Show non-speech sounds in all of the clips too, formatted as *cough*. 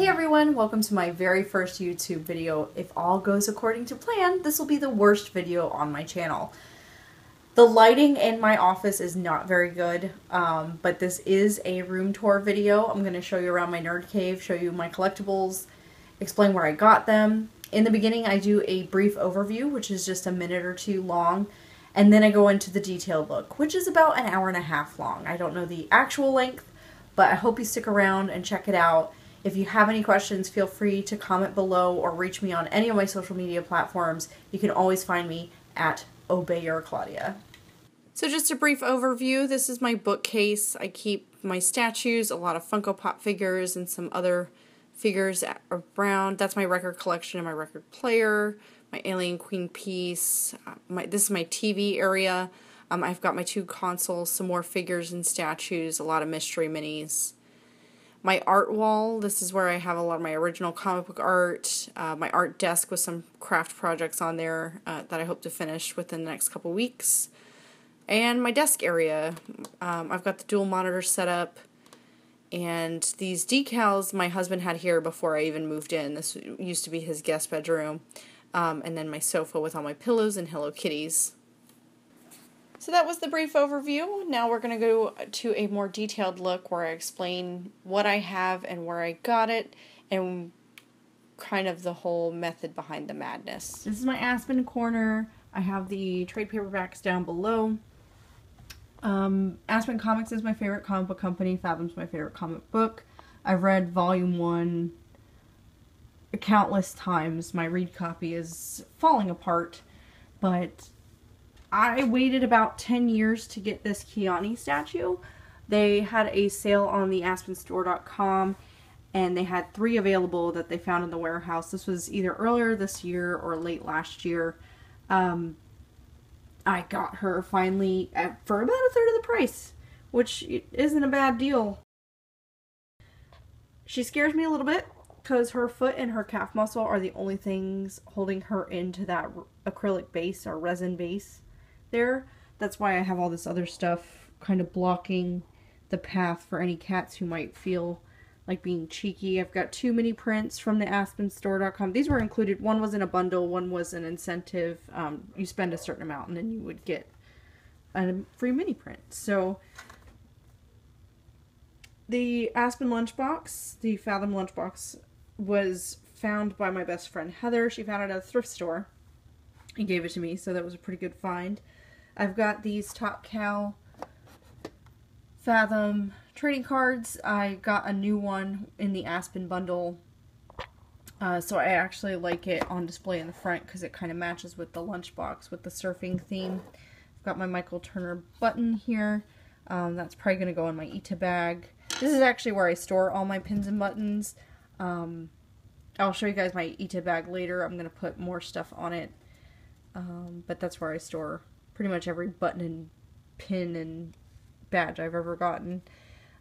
Hey everyone, welcome to my very first YouTube video. If all goes according to plan, this will be the worst video on my channel. The lighting in my office is not very good, um, but this is a room tour video. I'm going to show you around my nerd cave, show you my collectibles, explain where I got them. In the beginning I do a brief overview, which is just a minute or two long, and then I go into the detailed look, which is about an hour and a half long. I don't know the actual length, but I hope you stick around and check it out. If you have any questions, feel free to comment below or reach me on any of my social media platforms. You can always find me at Obey Your Claudia. So just a brief overview. This is my bookcase. I keep my statues, a lot of Funko Pop figures, and some other figures around. That's my record collection and my record player, my Alien Queen piece. Uh, my, this is my TV area. Um, I've got my two consoles, some more figures and statues, a lot of mystery minis my art wall. This is where I have a lot of my original comic book art, uh, my art desk with some craft projects on there uh, that I hope to finish within the next couple weeks, and my desk area. Um, I've got the dual monitor set up, and these decals my husband had here before I even moved in. This used to be his guest bedroom, um, and then my sofa with all my pillows and Hello Kitties. So that was the brief overview. Now we're going to go to a more detailed look where I explain what I have and where I got it and kind of the whole method behind the madness. This is my Aspen corner. I have the trade paperbacks down below. Um, Aspen Comics is my favorite comic book company. Fathom's my favorite comic book. I've read volume one countless times. My read copy is falling apart, but I waited about 10 years to get this Kiani statue. They had a sale on the aspenstore.com and they had three available that they found in the warehouse. This was either earlier this year or late last year. Um, I got her finally at, for about a third of the price, which isn't a bad deal. She scares me a little bit because her foot and her calf muscle are the only things holding her into that acrylic base or resin base there. That's why I have all this other stuff kind of blocking the path for any cats who might feel like being cheeky. I've got two mini prints from the aspenstore.com. These were included. One was in a bundle, one was an incentive. Um, you spend a certain amount and then you would get a free mini print. So the Aspen lunchbox, the Fathom lunchbox, was found by my best friend Heather. She found it at a thrift store and gave it to me, so that was a pretty good find. I've got these Top Cow Fathom trading cards. I got a new one in the Aspen bundle. Uh, so I actually like it on display in the front because it kind of matches with the lunchbox with the surfing theme. I've got my Michael Turner button here. Um, that's probably going to go in my Ita bag. This is actually where I store all my pins and buttons. Um, I'll show you guys my Ita bag later. I'm going to put more stuff on it. Um, but that's where I store pretty much every button and pin and badge I've ever gotten.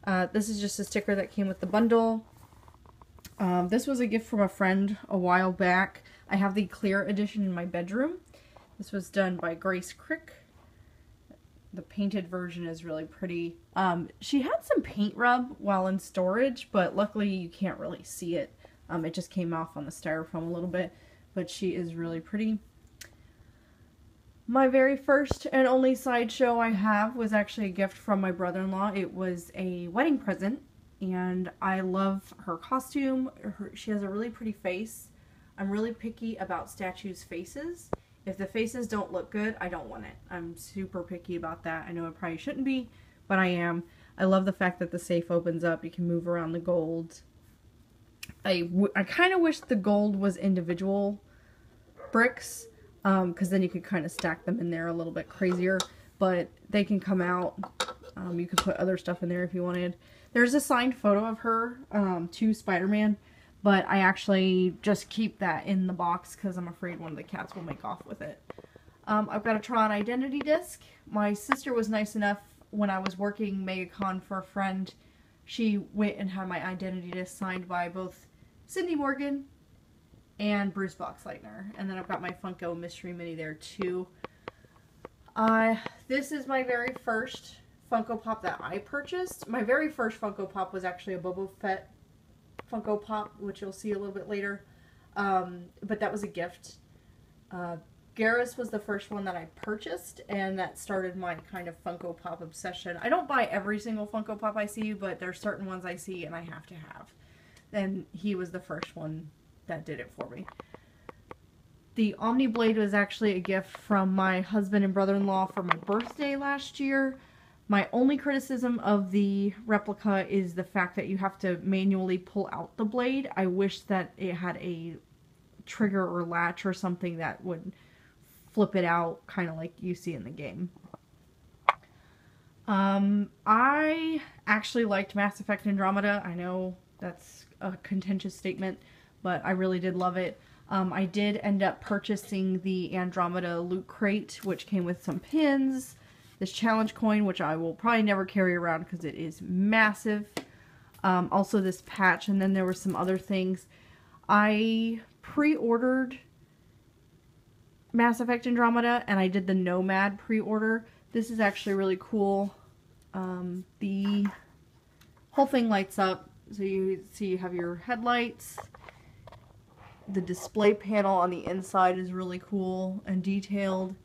Uh, this is just a sticker that came with the bundle. Um, this was a gift from a friend a while back. I have the clear edition in my bedroom. This was done by Grace Crick. The painted version is really pretty. Um, she had some paint rub while in storage, but luckily you can't really see it. Um, it just came off on the styrofoam a little bit, but she is really pretty. My very first and only sideshow I have was actually a gift from my brother-in-law. It was a wedding present, and I love her costume. Her, she has a really pretty face. I'm really picky about statues' faces. If the faces don't look good, I don't want it. I'm super picky about that. I know I probably shouldn't be, but I am. I love the fact that the safe opens up. You can move around the gold. I, I kind of wish the gold was individual bricks because um, then you could kind of stack them in there a little bit crazier. But they can come out. Um, you could put other stuff in there if you wanted. There's a signed photo of her um, to Spider-Man, but I actually just keep that in the box because I'm afraid one of the cats will make off with it. Um, I've got a Tron identity disc. My sister was nice enough when I was working MegaCon for a friend. She went and had my identity disc signed by both Cindy Morgan and Bruce Boxleitner. And then I've got my Funko Mystery Mini there too. Uh, this is my very first Funko Pop that I purchased. My very first Funko Pop was actually a Boba Fett Funko Pop, which you'll see a little bit later. Um, but that was a gift. Uh, Garrus was the first one that I purchased, and that started my kind of Funko Pop obsession. I don't buy every single Funko Pop I see, but there's certain ones I see and I have to have. And he was the first one that did it for me. The Omni Blade was actually a gift from my husband and brother-in-law for my birthday last year. My only criticism of the replica is the fact that you have to manually pull out the blade. I wish that it had a trigger or latch or something that would flip it out kind of like you see in the game. Um, I actually liked Mass Effect Andromeda. I know that's a contentious statement, but I really did love it. Um, I did end up purchasing the Andromeda loot crate, which came with some pins, this challenge coin, which I will probably never carry around because it is massive. Um, also this patch, and then there were some other things. I pre-ordered Mass Effect Andromeda, and I did the Nomad pre-order. This is actually really cool. Um, the whole thing lights up, so you see you have your headlights, the display panel on the inside is really cool and detailed.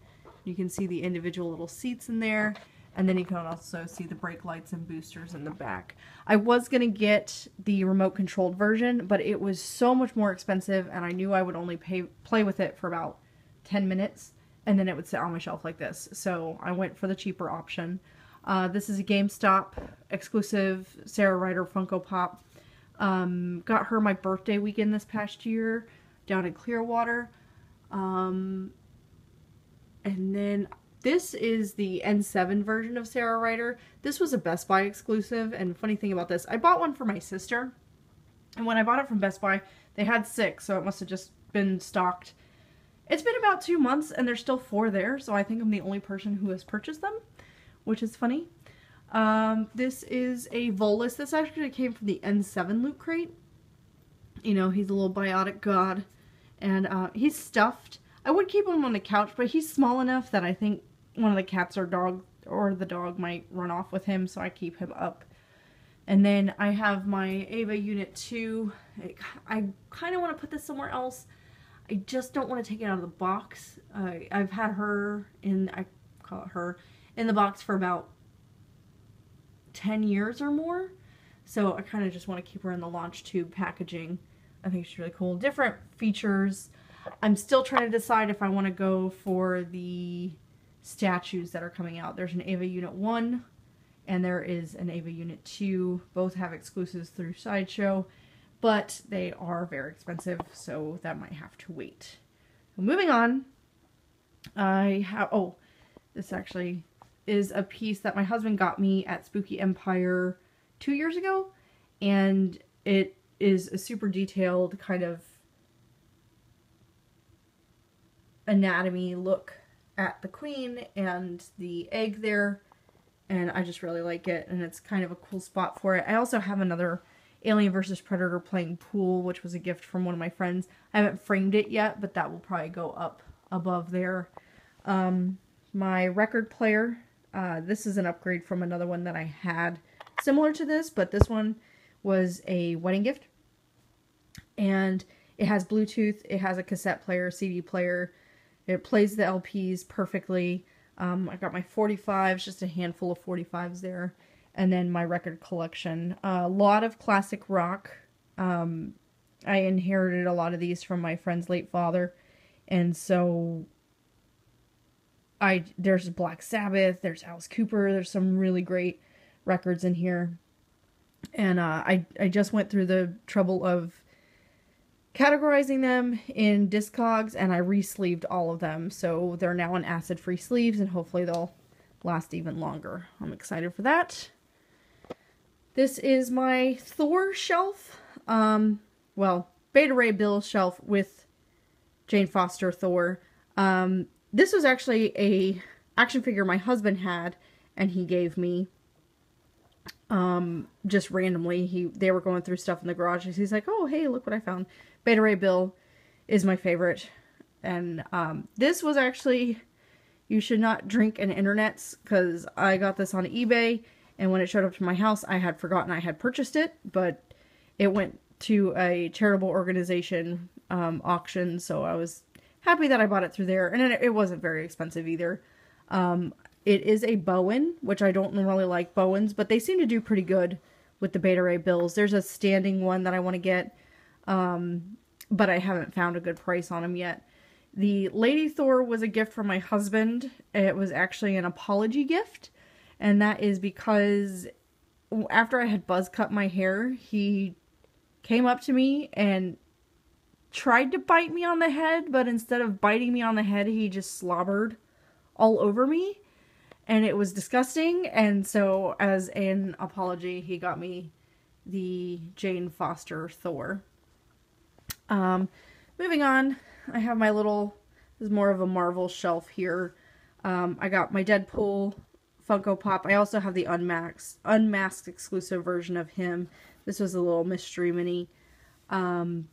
You can see the individual little seats in there. And then you can also see the brake lights and boosters in the back. I was going to get the remote controlled version, but it was so much more expensive and I knew I would only pay, play with it for about 10 minutes and then it would sit on my shelf like this. So I went for the cheaper option. Uh, this is a GameStop exclusive Sara Ryder Funko Pop. Um, got her my birthday weekend this past year down in Clearwater. Um, and then this is the N7 version of Sara Ryder. This was a Best Buy exclusive. And funny thing about this, I bought one for my sister. And when I bought it from Best Buy, they had six, so it must have just been stocked. It's been about two months and there's still four there, so I think I'm the only person who has purchased them, which is funny. Um, this is a Volus. This actually came from the N7 loot crate. You know, he's a little biotic god. And uh, he's stuffed. I would keep him on the couch, but he's small enough that I think one of the cats or dog or the dog might run off with him, so I keep him up. And then I have my Eva Unit 2. I kind of want to put this somewhere else. I just don't want to take it out of the box. Uh, I've had her in, I call it her, in the box for about 10 years or more. So I kind of just want to keep her in the launch tube packaging. I think she's really cool. Different features. I'm still trying to decide if I want to go for the statues that are coming out. There's an Eva Unit 1 and there is an Eva Unit 2. Both have exclusives through Sideshow, but they are very expensive, so that might have to wait. So moving on, I have, oh, this actually is a piece that my husband got me at Spooky Empire two years ago, and it is a super detailed kind of anatomy look at the queen and the egg there, and I just really like it, and it's kind of a cool spot for it. I also have another Alien vs. Predator playing pool, which was a gift from one of my friends. I haven't framed it yet, but that will probably go up above there. Um, my record player uh, this is an upgrade from another one that I had similar to this, but this one was a wedding gift. And it has Bluetooth, it has a cassette player, CD player. It plays the LPs perfectly. Um, I got my 45s, just a handful of 45s there. And then my record collection. A lot of classic rock. Um, I inherited a lot of these from my friend's late father. And so I there's Black Sabbath, there's Alice Cooper, there's some really great records in here. And uh, I I just went through the trouble of categorizing them in Discogs and I re-sleeved all of them. So they're now in acid-free sleeves and hopefully they'll last even longer. I'm excited for that. This is my Thor shelf. Um, well, Beta Ray Bill shelf with Jane Foster Thor. Um, this was actually a action figure my husband had and he gave me um just randomly. He they were going through stuff in the garage and he's like oh hey look what i found. Beta ray bill is my favorite. And um this was actually you should not drink an internets because i got this on ebay and when it showed up to my house i had forgotten i had purchased it but it went to a charitable organization um, auction, so I was happy that I bought it through there, and it, it wasn't very expensive either. Um, it is a Bowen, which I don't normally like Bowens, but they seem to do pretty good with the Beta Ray bills. There's a standing one that I want to get, um, but I haven't found a good price on them yet. The Lady Thor was a gift from my husband. It was actually an apology gift, and that is because after I had buzz cut my hair, he came up to me and tried to bite me on the head, but instead of biting me on the head, he just slobbered all over me. And it was disgusting. And so, as an apology, he got me the Jane Foster Thor. Um, moving on, I have my little, this is more of a Marvel shelf here. Um, I got my Deadpool Funko Pop. I also have the unmasked, unmasked exclusive version of him. This was a little mystery mini. Um,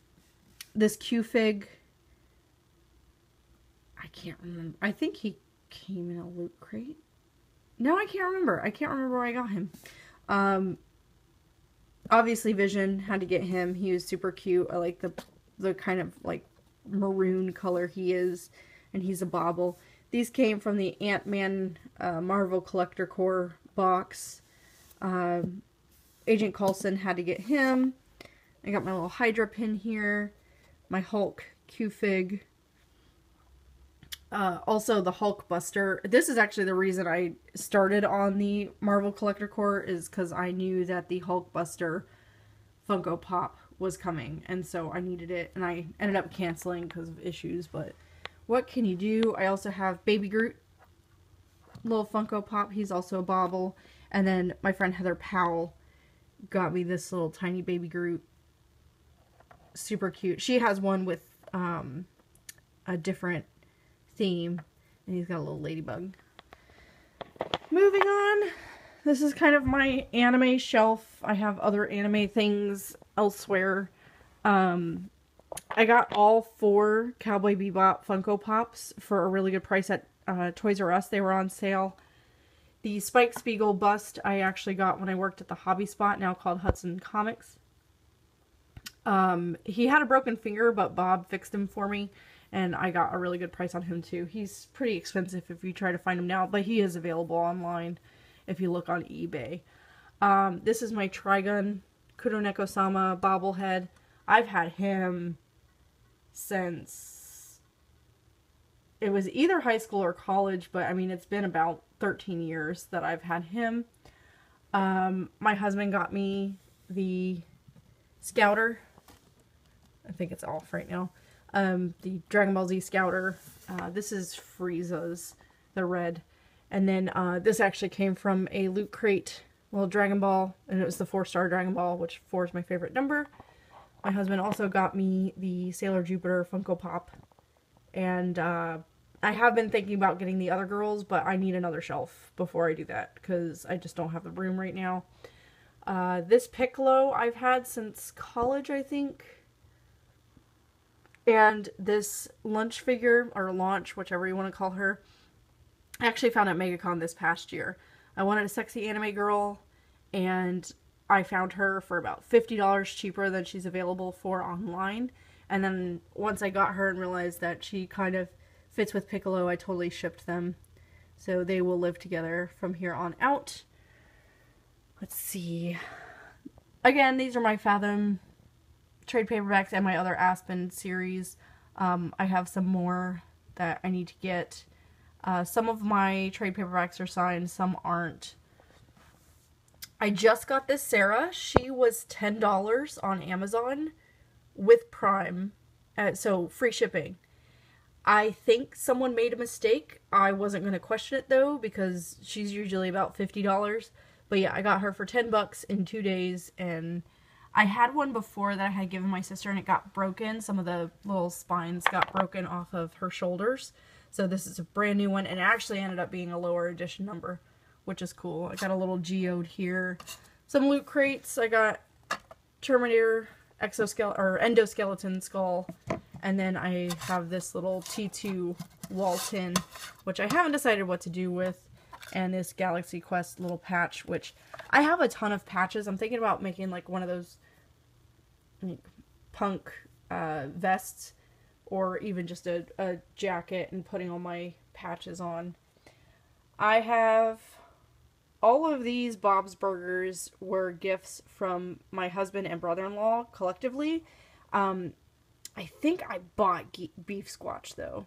this Q-Fig, I can't remember. I think he came in a loot crate. No, I can't remember. I can't remember where I got him. Um, obviously Vision had to get him. He was super cute. I like the the kind of like maroon color he is, and he's a bobble. These came from the Ant-Man uh, Marvel Collector Corps box. Um, Agent Coulson had to get him. I got my little Hydra pin here. My Hulk Q-Fig. Uh, also, the Hulk Buster. This is actually the reason I started on the Marvel Collector Corps is because I knew that the Hulk Buster Funko Pop was coming. And so I needed it. And I ended up canceling because of issues. But what can you do? I also have Baby Groot, little Funko Pop. He's also a bauble. And then my friend Heather Powell got me this little tiny Baby Groot. Super cute. She has one with um, a different theme. And he's got a little ladybug. Moving on. This is kind of my anime shelf. I have other anime things elsewhere. Um, I got all four Cowboy Bebop Funko Pops for a really good price at uh, Toys R Us. They were on sale. The Spike Spiegel bust I actually got when I worked at the Hobby Spot, now called Hudson Comics. Um, he had a broken finger, but Bob fixed him for me, and I got a really good price on him too. He's pretty expensive if you try to find him now, but he is available online if you look on eBay. Um, this is my Trigun Kuroneko-sama bobblehead. I've had him since it was either high school or college, but I mean, it's been about 13 years that I've had him. Um, my husband got me the Scouter. I think it's off right now. Um, the Dragon Ball Z Scouter. Uh, this is Frieza's, the red. And then uh, this actually came from a loot crate, little Dragon Ball, and it was the four-star Dragon Ball, which four is my favorite number. My husband also got me the Sailor Jupiter Funko Pop. And uh, I have been thinking about getting the other girls, but I need another shelf before I do that because I just don't have the room right now. Uh, this Piccolo I've had since college, I think. And this lunch figure, or launch, whichever you want to call her, I actually found at MegaCon this past year. I wanted a sexy anime girl, and I found her for about $50 cheaper than she's available for online. And then once I got her and realized that she kind of fits with Piccolo, I totally shipped them. So they will live together from here on out. Let's see. Again, these are my Fathom trade paperbacks and my other Aspen series. Um, I have some more that I need to get. Uh, some of my trade paperbacks are signed, some aren't. I just got this Sarah. She was $10 on Amazon with Prime. Uh, so free shipping. I think someone made a mistake. I wasn't going to question it though because she's usually about $50. But yeah, I got her for 10 bucks in 2 days and I had one before that I had given my sister and it got broken. Some of the little spines got broken off of her shoulders. So this is a brand new one and it actually ended up being a lower edition number which is cool. I got a little geode here. Some loot crates. I got Terminator exoskeleton or endoskeleton skull. And then I have this little T2 wall tin, which I haven't decided what to do with. And this Galaxy Quest little patch, which I have a ton of patches. I'm thinking about making like one of those like, punk uh, vests or even just a, a jacket and putting all my patches on. I have all of these Bob's Burgers were gifts from my husband and brother in law collectively. Um, I think I bought Beef Squatch though.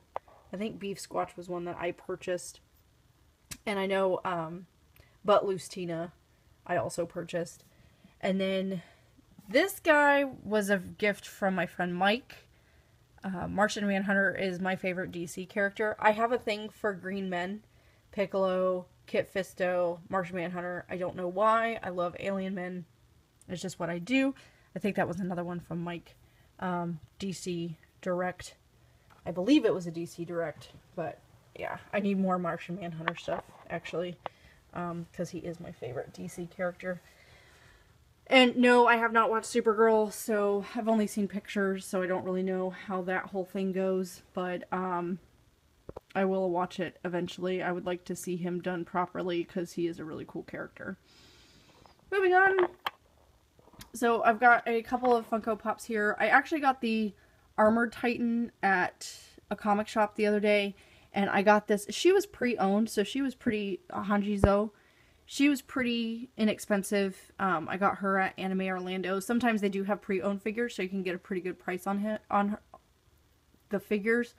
I think Beef Squatch was one that I purchased. And I know um, Butt Loose Tina I also purchased. And then this guy was a gift from my friend Mike. Uh, Martian Manhunter is my favorite DC character. I have a thing for green men. Piccolo, Kit Fisto, Martian Manhunter. I don't know why. I love alien men. It's just what I do. I think that was another one from Mike. Um, DC Direct. I believe it was a DC Direct, but yeah, I need more Martian Manhunter stuff, actually, because um, he is my favorite DC character. And no, I have not watched Supergirl, so I've only seen pictures, so I don't really know how that whole thing goes, but um, I will watch it eventually. I would like to see him done properly because he is a really cool character. Moving on. So I've got a couple of Funko Pops here. I actually got the Armored Titan at a comic shop the other day, and I got this. She was pre-owned, so she was pretty Hanji Zoe she was pretty inexpensive. Um, I got her at Anime Orlando. Sometimes they do have pre-owned figures, so you can get a pretty good price on on her, the figures.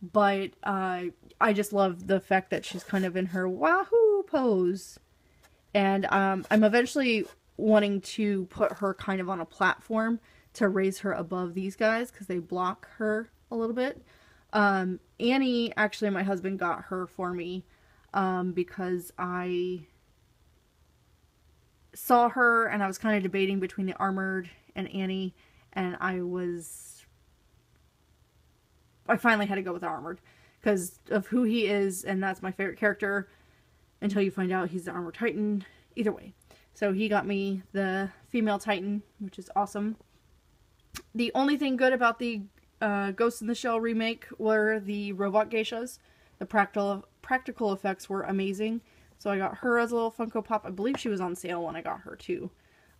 But uh, I just love the fact that she's kind of in her wahoo pose, and um, I'm eventually wanting to put her kind of on a platform to raise her above these guys because they block her a little bit. Um, Annie, actually, my husband got her for me um, because I saw her and I was kind of debating between the Armored and Annie and I was I finally had to go with Armored because of who he is and that's my favorite character until you find out he's the Armored Titan. Either way. So he got me the female Titan, which is awesome. The only thing good about the uh, Ghost in the Shell remake were the robot geishas. The practical practical effects were amazing. So I got her as a little Funko Pop. I believe she was on sale when I got her too.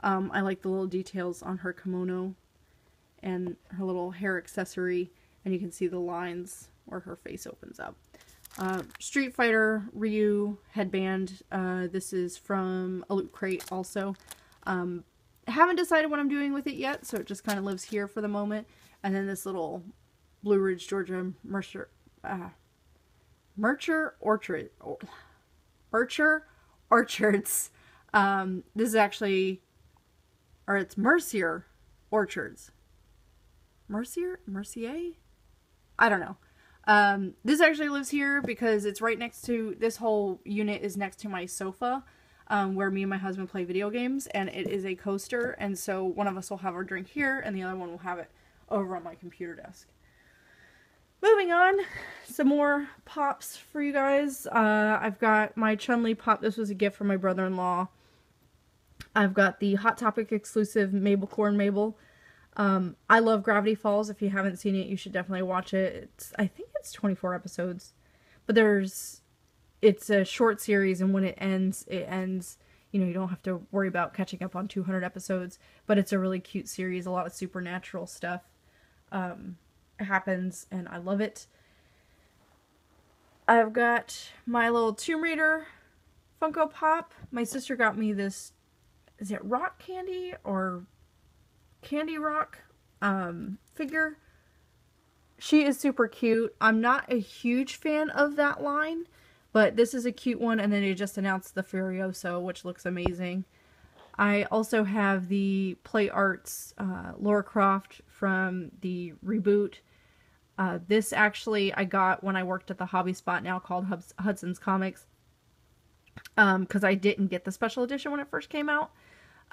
Um, I like the little details on her kimono and her little hair accessory. And you can see the lines where her face opens up. Uh, Street Fighter Ryu headband. Uh, this is from a Loot Crate also. Um, haven't decided what I'm doing with it yet, so it just kind of lives here for the moment. And then this little Blue Ridge, Georgia Mercer, uh, Mercer Orchard, or, Mercer Orchards. Um, this is actually, or it's Mercier Orchards. Mercier? Mercier? I don't know. Um, this actually lives here because it's right next to, this whole unit is next to my sofa. Um, where me and my husband play video games, and it is a coaster, and so one of us will have our drink here, and the other one will have it over on my computer desk. Moving on, some more pops for you guys. Uh, I've got my Chun-Li pop. This was a gift from my brother-in-law. I've got the Hot Topic exclusive Mabel Corn Mabel. Um, I love Gravity Falls. If you haven't seen it, you should definitely watch it. It's I think it's 24 episodes. But there's it's a short series and when it ends, it ends you know, you don't have to worry about catching up on 200 episodes, but it's a really cute series, a lot of supernatural stuff. Um, happens and I love it. I've got my little Tomb Raider Funko Pop. My sister got me this, is it rock candy or candy rock um, figure. She is super cute. I'm not a huge fan of that line, but this is a cute one. And then they just announced the Furiosa, which looks amazing. I also have the Play Arts uh, Lara Croft from the reboot. Uh, this actually I got when I worked at the hobby spot now called Hudson's Comics. Because um, I didn't get the special edition when it first came out.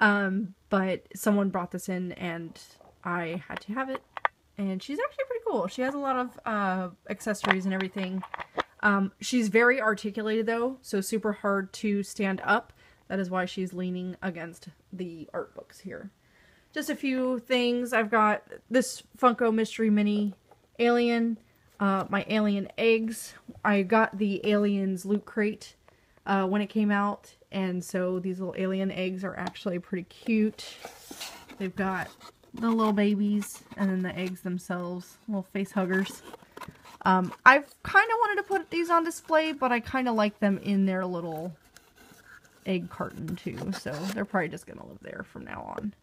Um, but someone brought this in and I had to have it. And she's actually pretty cool. She has a lot of uh, accessories and everything. Um, she's very articulated though, so super hard to stand up. That is why she's leaning against the art books here. Just a few things. I've got this Funko Mystery Mini Alien, uh, my Alien eggs. I got the Aliens Loot Crate uh, when it came out, and so these little Alien eggs are actually pretty cute. They've got the little babies and then the eggs themselves, little face huggers. Um, I've kind of wanted to put these on display, but I kind of like them in their little egg carton too, so they're probably just going to live there from now on.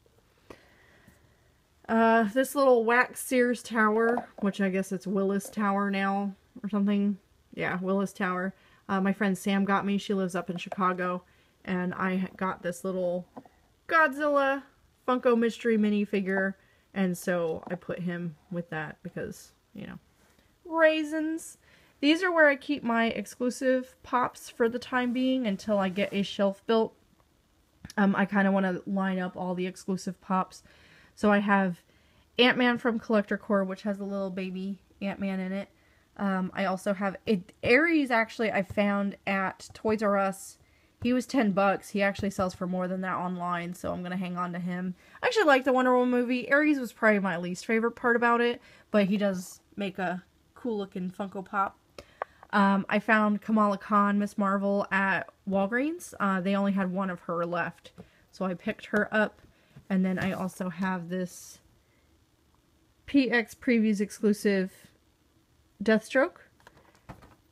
Uh, this little wax Sears tower, which I guess it's Willis Tower now or something. Yeah, Willis Tower. Uh, my friend Sam got me. She lives up in Chicago. And I got this little Godzilla Funko Mystery minifigure. And so I put him with that because, you know, raisins. These are where I keep my exclusive pops for the time being until I get a shelf built. Um, I kind of want to line up all the exclusive pops. So I have Ant-Man from Collector Corps, which has a little baby Ant-Man in it. Um, I also have it, Ares. Actually, I found at Toys R Us. He was ten bucks. He actually sells for more than that online, so I'm gonna hang on to him. I actually like the Wonder Woman movie. Ares was probably my least favorite part about it, but he does make a cool looking Funko Pop. Um, I found Kamala Khan, Miss Marvel, at Walgreens. Uh, they only had one of her left, so I picked her up. And then I also have this PX Previews exclusive Deathstroke.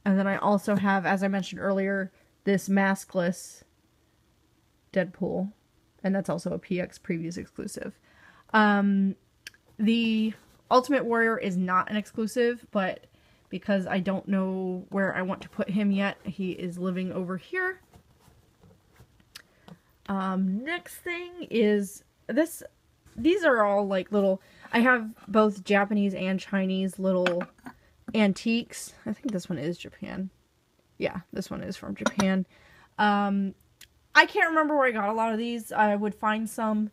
And then I also have, as I mentioned earlier, this maskless Deadpool. And that's also a PX Previews exclusive. Um, the Ultimate Warrior is not an exclusive, but because I don't know where I want to put him yet, he is living over here. Um, next thing is this. These are all like little. I have both Japanese and Chinese little antiques. I think this one is Japan. Yeah, this one is from Japan. Um, I can't remember where I got a lot of these. I would find some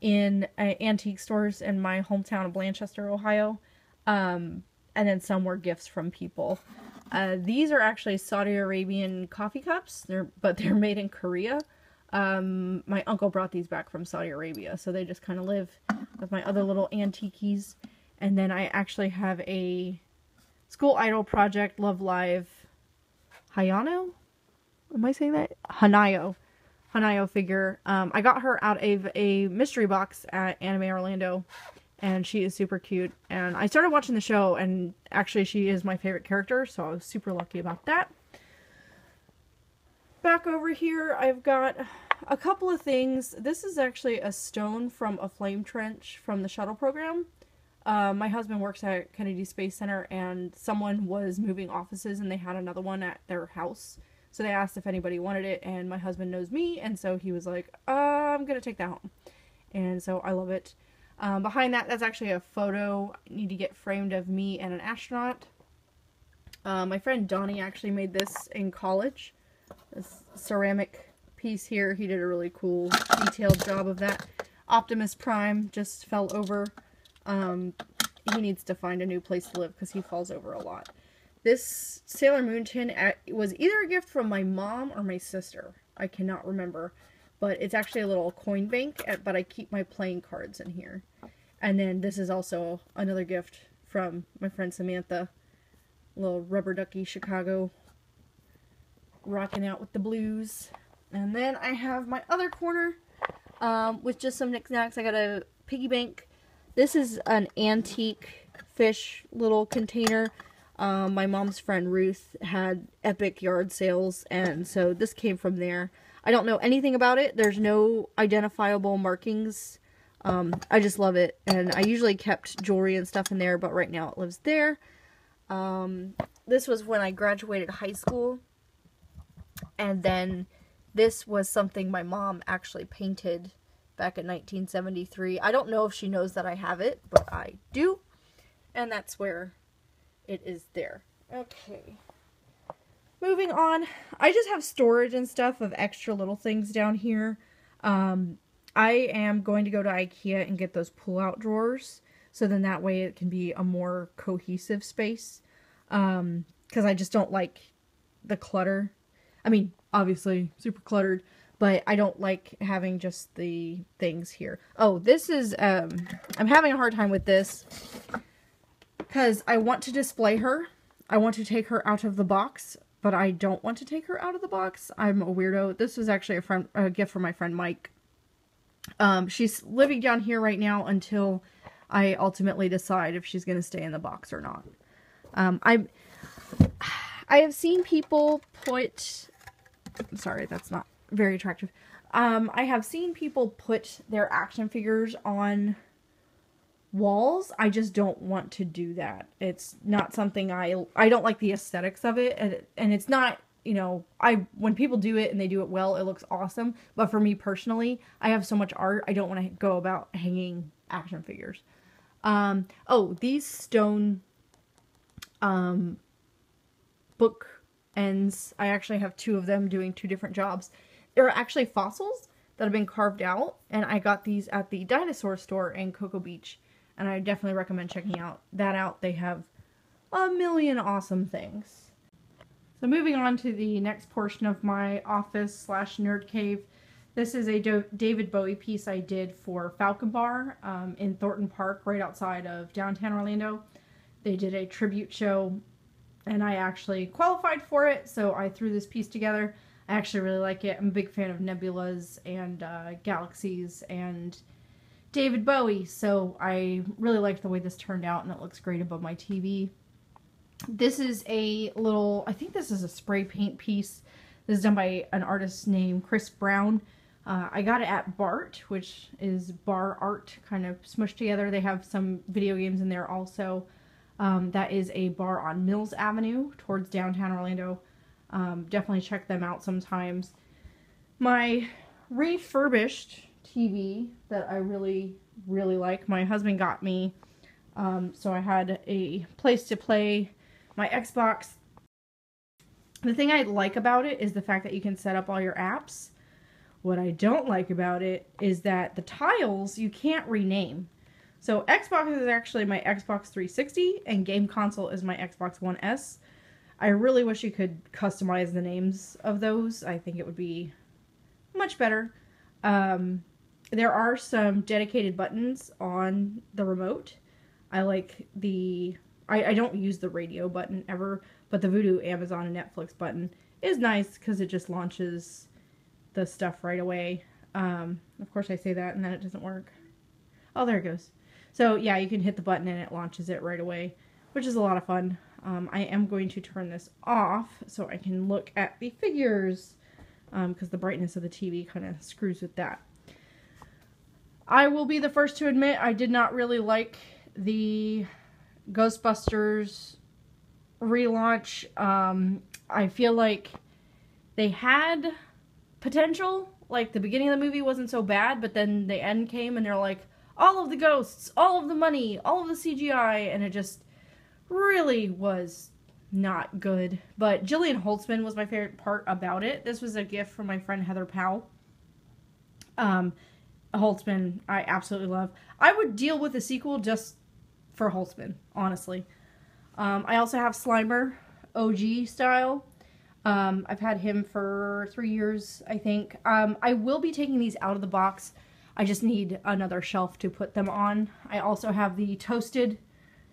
in uh, antique stores in my hometown of Blanchester, Ohio. Um, and then some were gifts from people. Uh, these are actually Saudi Arabian coffee cups. They're but they're made in Korea. Um, my uncle brought these back from Saudi Arabia, so they just kind of live with my other little antiques. And then I actually have a School Idol Project Love Live Hayano. Am I saying that? Hanayo. Hanayo figure. Um, I got her out of a mystery box at Anime Orlando, and she is super cute. And I started watching the show, and actually, she is my favorite character, so I was super lucky about that. Back over here, I've got a couple of things. This is actually a stone from a flame trench from the shuttle program. Uh, my husband works at Kennedy Space Center, and someone was moving offices, and they had another one at their house. So they asked if anybody wanted it, and my husband knows me, and so he was like, uh, "I'm gonna take that home," and so I love it. Um, behind that, that's actually a photo I need to get framed of me and an astronaut. Uh, my friend Donnie actually made this in college. This ceramic piece here, he did a really cool, detailed job of that. Optimus Prime just fell over um, he needs to find a new place to live because he falls over a lot. This Sailor Moon tin at, was either a gift from my mom or my sister. I cannot remember. But it's actually a little coin bank, but I keep my playing cards in here. And then this is also another gift from my friend Samantha. Little rubber ducky Chicago rocking out with the blues. And then I have my other corner um, with just some knickknacks. I got a piggy bank this is an antique fish little container. Um, my mom's friend Ruth had epic yard sales, and so this came from there. I don't know anything about it. There's no identifiable markings. Um, I just love it, and I usually kept jewelry and stuff in there, but right now it lives there. Um, this was when I graduated high school, and then this was something my mom actually painted back in 1973. I don't know if she knows that I have it, but I do. And that's where it is there. Okay. Moving on. I just have storage and stuff of extra little things down here. Um, I am going to go to Ikea and get those pull-out drawers. So then that way it can be a more cohesive space. Um, because I just don't like the clutter. I mean, obviously super cluttered, but I don't like having just the things here. Oh, this is, um, I'm having a hard time with this because I want to display her. I want to take her out of the box, but I don't want to take her out of the box. I'm a weirdo. This was actually a friend, a gift from my friend Mike. Um, she's living down here right now until I ultimately decide if she's going to stay in the box or not. Um, I'm, *sighs* I have seen people put. Sorry, that's not very attractive. Um, I have seen people put their action figures on walls. I just don't want to do that. It's not something I I don't like the aesthetics of it, and and it's not you know I when people do it and they do it well, it looks awesome. But for me personally, I have so much art. I don't want to go about hanging action figures. Um, oh, these stone um, book ends. I actually have two of them doing two different jobs. They're actually fossils that have been carved out, and I got these at the dinosaur store in Cocoa Beach and I definitely recommend checking out that out. They have a million awesome things. So moving on to the next portion of my office slash nerd cave. This is a David Bowie piece I did for Falcon Bar um, in Thornton Park, right outside of downtown Orlando. They did a tribute show, and I actually qualified for it, so I threw this piece together. I actually really like it. I'm a big fan of nebulas and uh, galaxies and David Bowie, so I really liked the way this turned out and it looks great above my TV. This is a little, I think this is a spray paint piece. This is done by an artist named Chris Brown. Uh, I got it at Bart, which is bar art kind of smushed together. They have some video games in there also. Um, that is a bar on Mills Avenue towards downtown Orlando. Um, definitely check them out sometimes. My refurbished TV that I really, really like. My husband got me, um, so I had a place to play my Xbox. The thing I like about it is the fact that you can set up all your apps. What I don't like about it is that the tiles you can't rename. So Xbox is actually my Xbox 360 and game console is my Xbox One S. I really wish you could customize the names of those. I think it would be much better. Um, there are some dedicated buttons on the remote. I like the I, I don't use the radio button ever, but the Vudu, Amazon, and Netflix button is nice because it just launches the stuff right away. Um, of course, I say that and then it doesn't work. Oh, there it goes. So yeah, you can hit the button and it launches it right away, which is a lot of fun. Um, I am going to turn this off so I can look at the figures because um, the brightness of the TV kind of screws with that. I will be the first to admit I did not really like the Ghostbusters relaunch. Um, I feel like they had potential. Like the beginning of the movie wasn't so bad, but then the end came and they're like, all of the ghosts, all of the money, all of the CGI, and it just really was not good. But Jillian Holtzman was my favorite part about it. This was a gift from my friend Heather Powell. Um, Holtzman, I absolutely love. I would deal with a sequel just for Holtzman, honestly. Um, I also have Slimer, OG style. Um, I've had him for three years, I think. Um, I will be taking these out of the box. I just need another shelf to put them on. I also have the toasted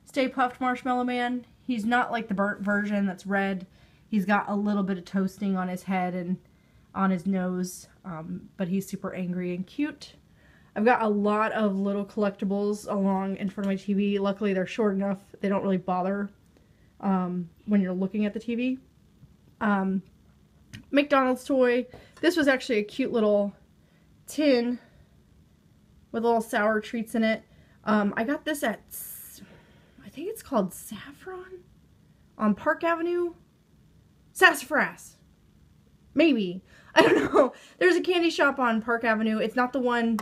Stay Puft Marshmallow Man. He's not like the burnt version that's red. He's got a little bit of toasting on his head and on his nose, um, but he's super angry and cute. I've got a lot of little collectibles along in front of my TV. Luckily, they're short enough. They don't really bother um, when you're looking at the TV. Um, McDonald's toy. This was actually a cute little tin with little sour treats in it. Um, I got this at, I think it's called Saffron on Park Avenue. Sassafras. Maybe. *laughs* I don't know. There's a candy shop on Park Avenue. It's not the one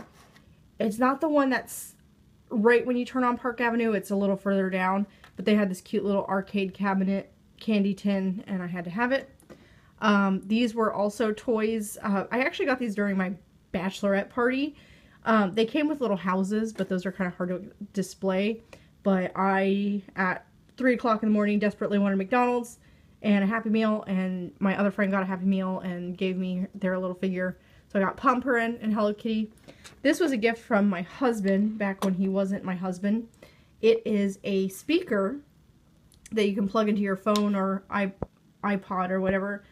it's not the one that's right when you turn on Park Avenue. It's a little further down. But they had this cute little arcade cabinet candy tin, and I had to have it. Um, these were also toys. Uh, I actually got these during my bachelorette party. Um, they came with little houses, but those are kind of hard to display. But I, at 3 o'clock in the morning, desperately wanted McDonald's and a Happy Meal, and my other friend got a Happy Meal and gave me their little figure. So I got Pomperin and Hello Kitty. This was a gift from my husband back when he wasn't my husband. It is a speaker that you can plug into your phone or iPod or whatever.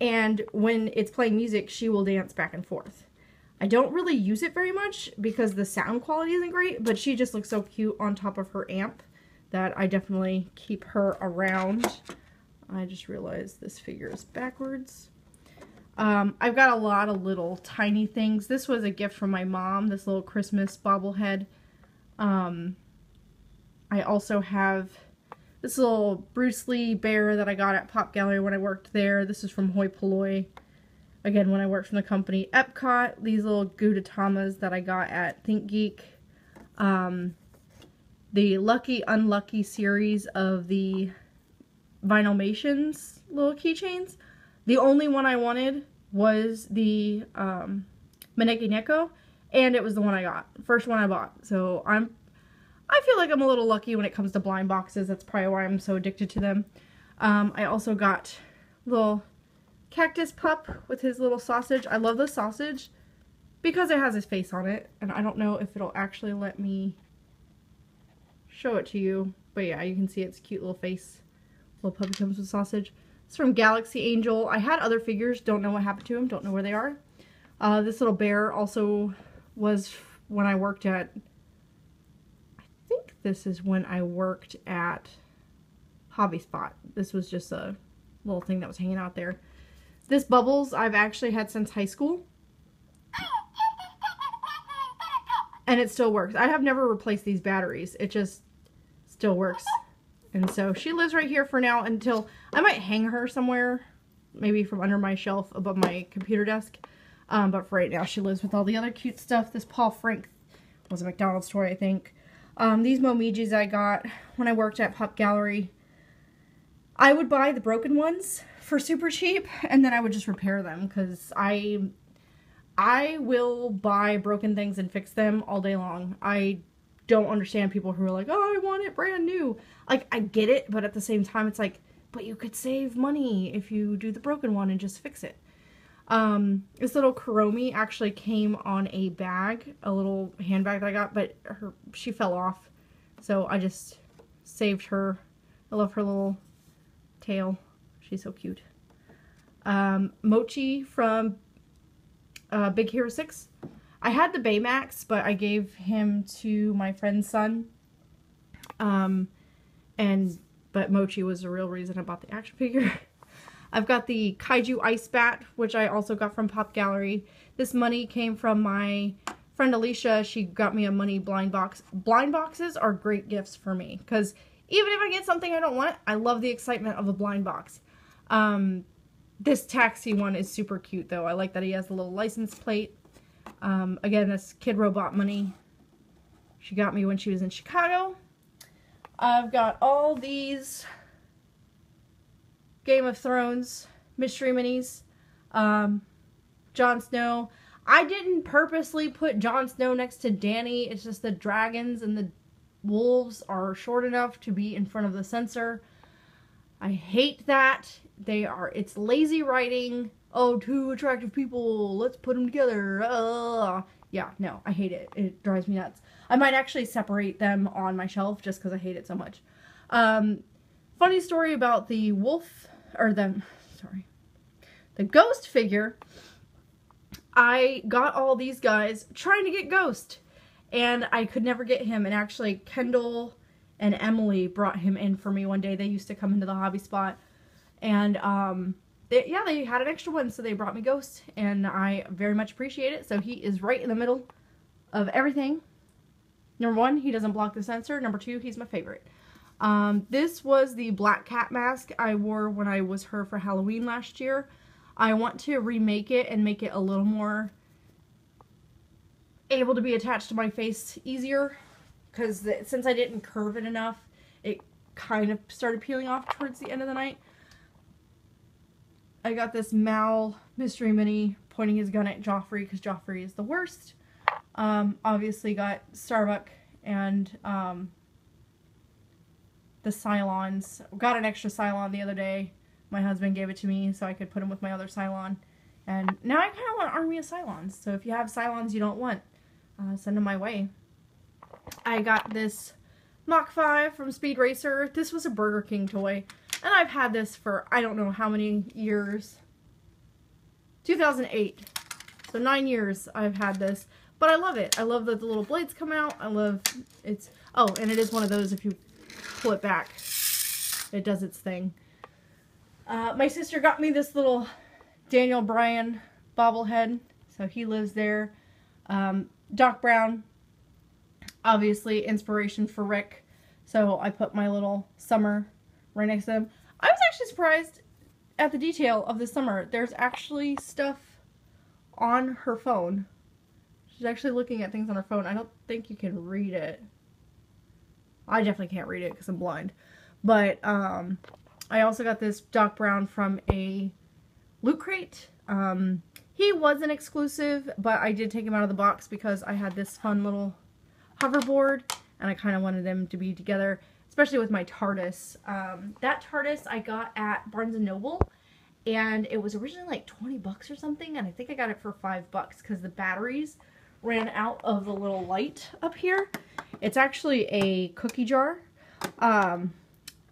And when it's playing music, she will dance back and forth. I don't really use it very much because the sound quality isn't great, but she just looks so cute on top of her amp that I definitely keep her around. I just realized this figure is backwards. Um, I've got a lot of little tiny things. This was a gift from my mom, this little Christmas bobblehead. Um, I also have this little Bruce Lee bear that I got at Pop Gallery when I worked there. This is from Hoi Polloi. Again, when I worked from the company Epcot. These little Gudetamas that I got at ThinkGeek. Um, the Lucky Unlucky series of the Vinylmations little keychains. The only one I wanted was the um, Maneki Neko, and it was the one I got. First one I bought. So I'm, I feel like I'm a little lucky when it comes to blind boxes. That's probably why I'm so addicted to them. Um, I also got little cactus pup with his little sausage. I love the sausage because it has his face on it, and I don't know if it'll actually let me show it to you. But yeah, you can see its cute little face. Little puppy comes with sausage. It's from Galaxy Angel. I had other figures. Don't know what happened to them. Don't know where they are. Uh, this little bear also was when I worked at... I think this is when I worked at Hobby Spot. This was just a little thing that was hanging out there. This Bubbles I've actually had since high school. And it still works. I have never replaced these batteries. It just still works. And so she lives right here for now until I might hang her somewhere, maybe from under my shelf above my computer desk. Um, but for right now, she lives with all the other cute stuff. This Paul Frank was a McDonald's toy, I think. Um, these Momijis I got when I worked at Pop Gallery. I would buy the broken ones for super cheap, and then I would just repair them because I I will buy broken things and fix them all day long. I don't understand people who are like, oh, I want it brand new. Like, I get it, but at the same time, it's like, but you could save money if you do the broken one and just fix it. Um, this little Kuromi actually came on a bag, a little handbag that I got, but her she fell off. So I just saved her. I love her little tail. She's so cute. Um, Mochi from uh, Big Hero 6. I had the Baymax, but I gave him to my friend's son. Um, and but Mochi was the real reason I bought the action figure. *laughs* I've got the Kaiju Ice Bat, which I also got from Pop Gallery. This money came from my friend Alicia. She got me a money blind box. Blind boxes are great gifts for me because even if I get something I don't want, I love the excitement of a blind box. Um, this taxi one is super cute though. I like that he has the little license plate. Um, again, this Kidrobot money she got me when she was in Chicago. I've got all these Game of Thrones mystery minis. Um, Jon Snow. I didn't purposely put Jon Snow next to Danny. It's just the dragons and the wolves are short enough to be in front of the sensor. I hate that. They are, it's lazy writing oh, two attractive people, let's put them together. Uh, yeah, no, I hate it. It drives me nuts. I might actually separate them on my shelf just because I hate it so much. Um, funny story about the wolf, or the, sorry, the ghost figure. I got all these guys trying to get Ghost, and I could never get him. And actually, Kendall and Emily brought him in for me one day. They used to come into the hobby spot, and um, they, yeah, they had an extra one, so they brought me Ghost, and I very much appreciate it. So he is right in the middle of everything. Number one, he doesn't block the sensor. Number two, he's my favorite. Um, this was the black cat mask I wore when I was her for Halloween last year. I want to remake it and make it a little more able to be attached to my face easier because since I didn't curve it enough, it kind of started peeling off towards the end of the night. I got this Mal mystery mini pointing his gun at Joffrey because Joffrey is the worst. Um, obviously got Starbuck and um, the Cylons. Got an extra Cylon the other day. My husband gave it to me so I could put him with my other Cylon. And now I kind of want an army of Cylons. So if you have Cylons you don't want, uh, send them my way. I got this Mach 5 from Speed Racer. This was a Burger King toy. And I've had this for I don't know how many years. 2008. So nine years I've had this, but I love it. I love that the little blades come out. I love it's, oh, and it is one of those if you pull it back, it does its thing. Uh, my sister got me this little Daniel Bryan bobblehead. So he lives there. Um, Doc Brown, obviously inspiration for Rick. So I put my little summer right next to him. I was actually surprised at the detail of the summer. There's actually stuff on her phone. She's actually looking at things on her phone. I don't think you can read it. I definitely can't read it because I'm blind. But um, I also got this Doc Brown from a Loot Crate. Um, he was an exclusive, but I did take him out of the box because I had this fun little hoverboard and I kind of wanted them to be together, especially with my TARDIS. Um, that TARDIS I got at Barnes & Noble and it was originally like 20 bucks or something and I think I got it for 5 bucks because the batteries ran out of the little light up here. It's actually a cookie jar. Um,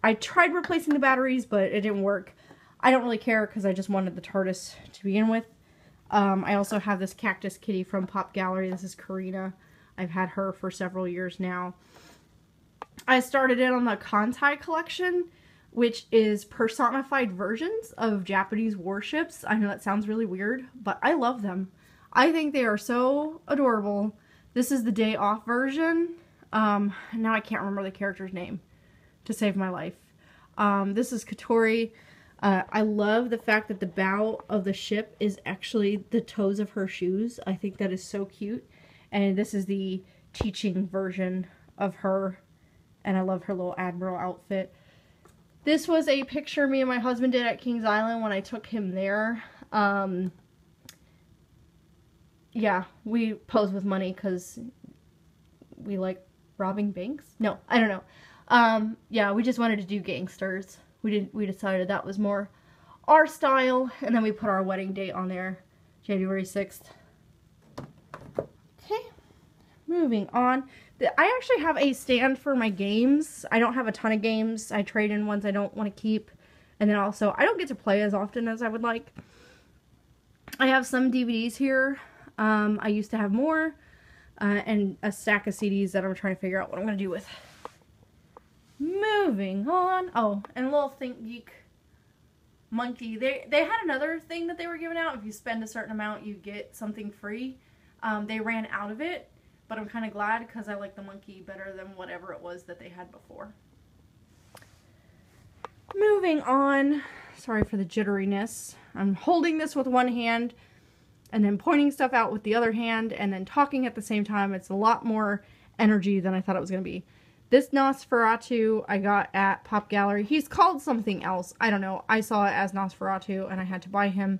I tried replacing the batteries but it didn't work. I don't really care because I just wanted the TARDIS to begin with. Um, I also have this cactus kitty from Pop Gallery. This is Karina. I've had her for several years now. I started in on the Kantai collection, which is personified versions of Japanese warships. I know that sounds really weird, but I love them. I think they are so adorable. This is the day off version. Um, now I can't remember the character's name to save my life. Um, this is Katori. Uh, I love the fact that the bow of the ship is actually the toes of her shoes. I think that is so cute. And this is the teaching version of her. And I love her little admiral outfit. This was a picture me and my husband did at Kings Island when I took him there. Um, yeah, we pose with money because we like robbing banks. No, I don't know. Um, yeah, we just wanted to do gangsters we did we decided that was more our style and then we put our wedding date on there January 6th okay moving on I actually have a stand for my games I don't have a ton of games I trade in ones I don't want to keep and then also I don't get to play as often as I would like I have some DVDs here um, I used to have more uh, and a stack of CDs that I'm trying to figure out what I'm going to do with Moving on. Oh, and a little Think Geek monkey. They they had another thing that they were giving out. If you spend a certain amount, you get something free. Um, they ran out of it, but I'm kind of glad because I like the monkey better than whatever it was that they had before. Moving on. Sorry for the jitteriness. I'm holding this with one hand and then pointing stuff out with the other hand and then talking at the same time. It's a lot more energy than I thought it was going to be. This Nosferatu I got at Pop Gallery. He's called something else. I don't know. I saw it as Nosferatu and I had to buy him.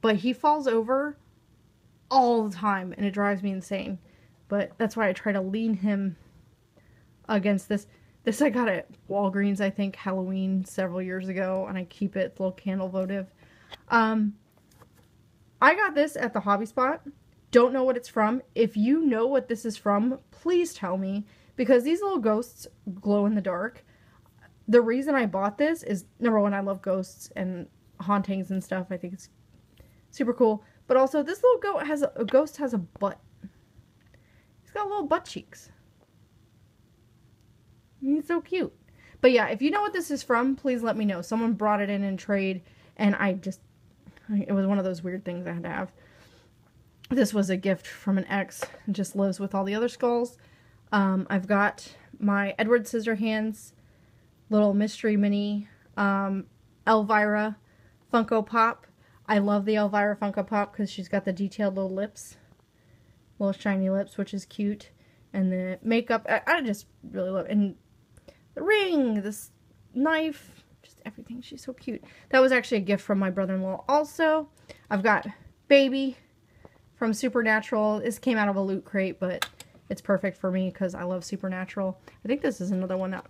But he falls over all the time and it drives me insane. But that's why I try to lean him against this. This I got at Walgreens, I think, Halloween several years ago. And I keep it, little candle votive. Um, I got this at the Hobby Spot. Don't know what it's from. If you know what this is from, please tell me because these little ghosts glow in the dark. The reason I bought this is number one, I love ghosts and hauntings and stuff. I think it's super cool. But also, this little goat has a, a ghost has a butt. He's got little butt cheeks. He's so cute. But yeah, if you know what this is from, please let me know. Someone brought it in in trade, and I just, it was one of those weird things I had to have. This was a gift from an ex, just lives with all the other skulls. Um, I've got my Edward Scissorhands little mystery mini um, Elvira Funko Pop. I love the Elvira Funko Pop because she's got the detailed little lips, little shiny lips, which is cute. And the makeup, I, I just really love it. And the ring, this knife, just everything. She's so cute. That was actually a gift from my brother-in-law also. I've got Baby from Supernatural. This came out of a loot crate, but it's perfect for me because I love Supernatural. I think this is another one that...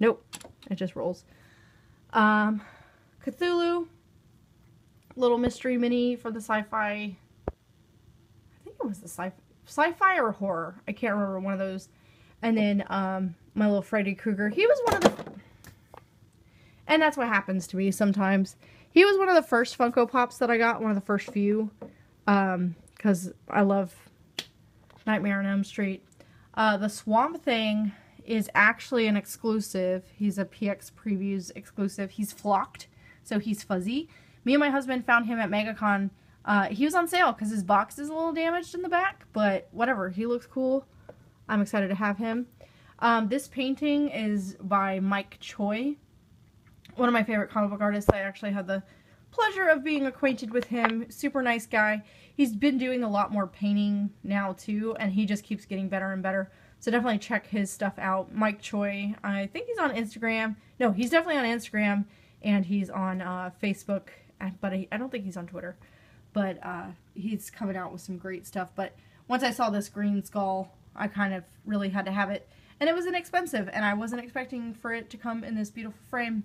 Nope. It just rolls. Um, Cthulhu. Little mystery mini for the sci-fi... Was the sci-fi... Sci-fi or horror. I can't remember one of those. And then um, my little Freddy Krueger. He was one of the... And that's what happens to me sometimes. He was one of the first Funko Pops that I got, one of the first few, because um, I love Nightmare on Elm Street. Uh, the Swamp Thing is actually an exclusive. He's a PX Previews exclusive. He's flocked, so he's fuzzy. Me and my husband found him at MegaCon. Uh, he was on sale because his box is a little damaged in the back, but whatever. He looks cool. I'm excited to have him. Um, this painting is by Mike Choi, one of my favorite comic book artists. I actually had the pleasure of being acquainted with him. Super nice guy. He's been doing a lot more painting now too, and he just keeps getting better and better. So definitely check his stuff out. Mike Choi, I think he's on Instagram. No, he's definitely on Instagram, and he's on uh, Facebook, but I, I, don't think he's on Twitter. But uh, he's coming out with some great stuff. But once I saw this green skull, I kind of really had to have it. And it was inexpensive, and I wasn't expecting for it to come in this beautiful frame,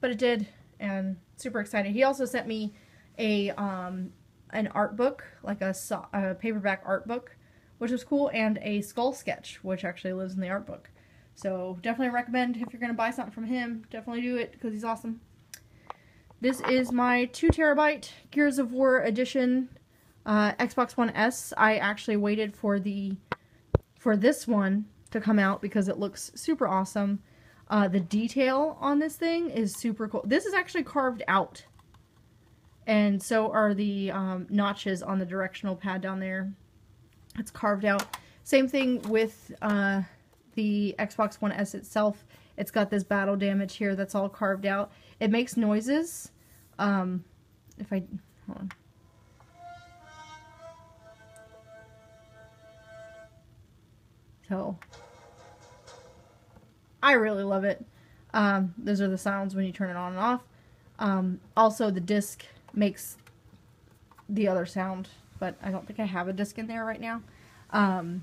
but it did, and super excited. He also sent me a um, an art book, like a, a paperback art book, which was cool, and a skull sketch, which actually lives in the art book. So definitely recommend if you're going to buy something from him, definitely do it because he's awesome. This is my 2 terabyte Gears of War edition uh, Xbox One S. I actually waited for the for this one to come out because it looks super awesome. Uh, the detail on this thing is super cool. This is actually carved out. And so are the um, notches on the directional pad down there. It's carved out. Same thing with uh, the Xbox One S itself. It's got this battle damage here that's all carved out. It makes noises. Um, if I... Hold on. So, I really love it. Um, those are the sounds when you turn it on and off. Um, also, the disc makes the other sound but I don't think I have a disc in there right now. Um,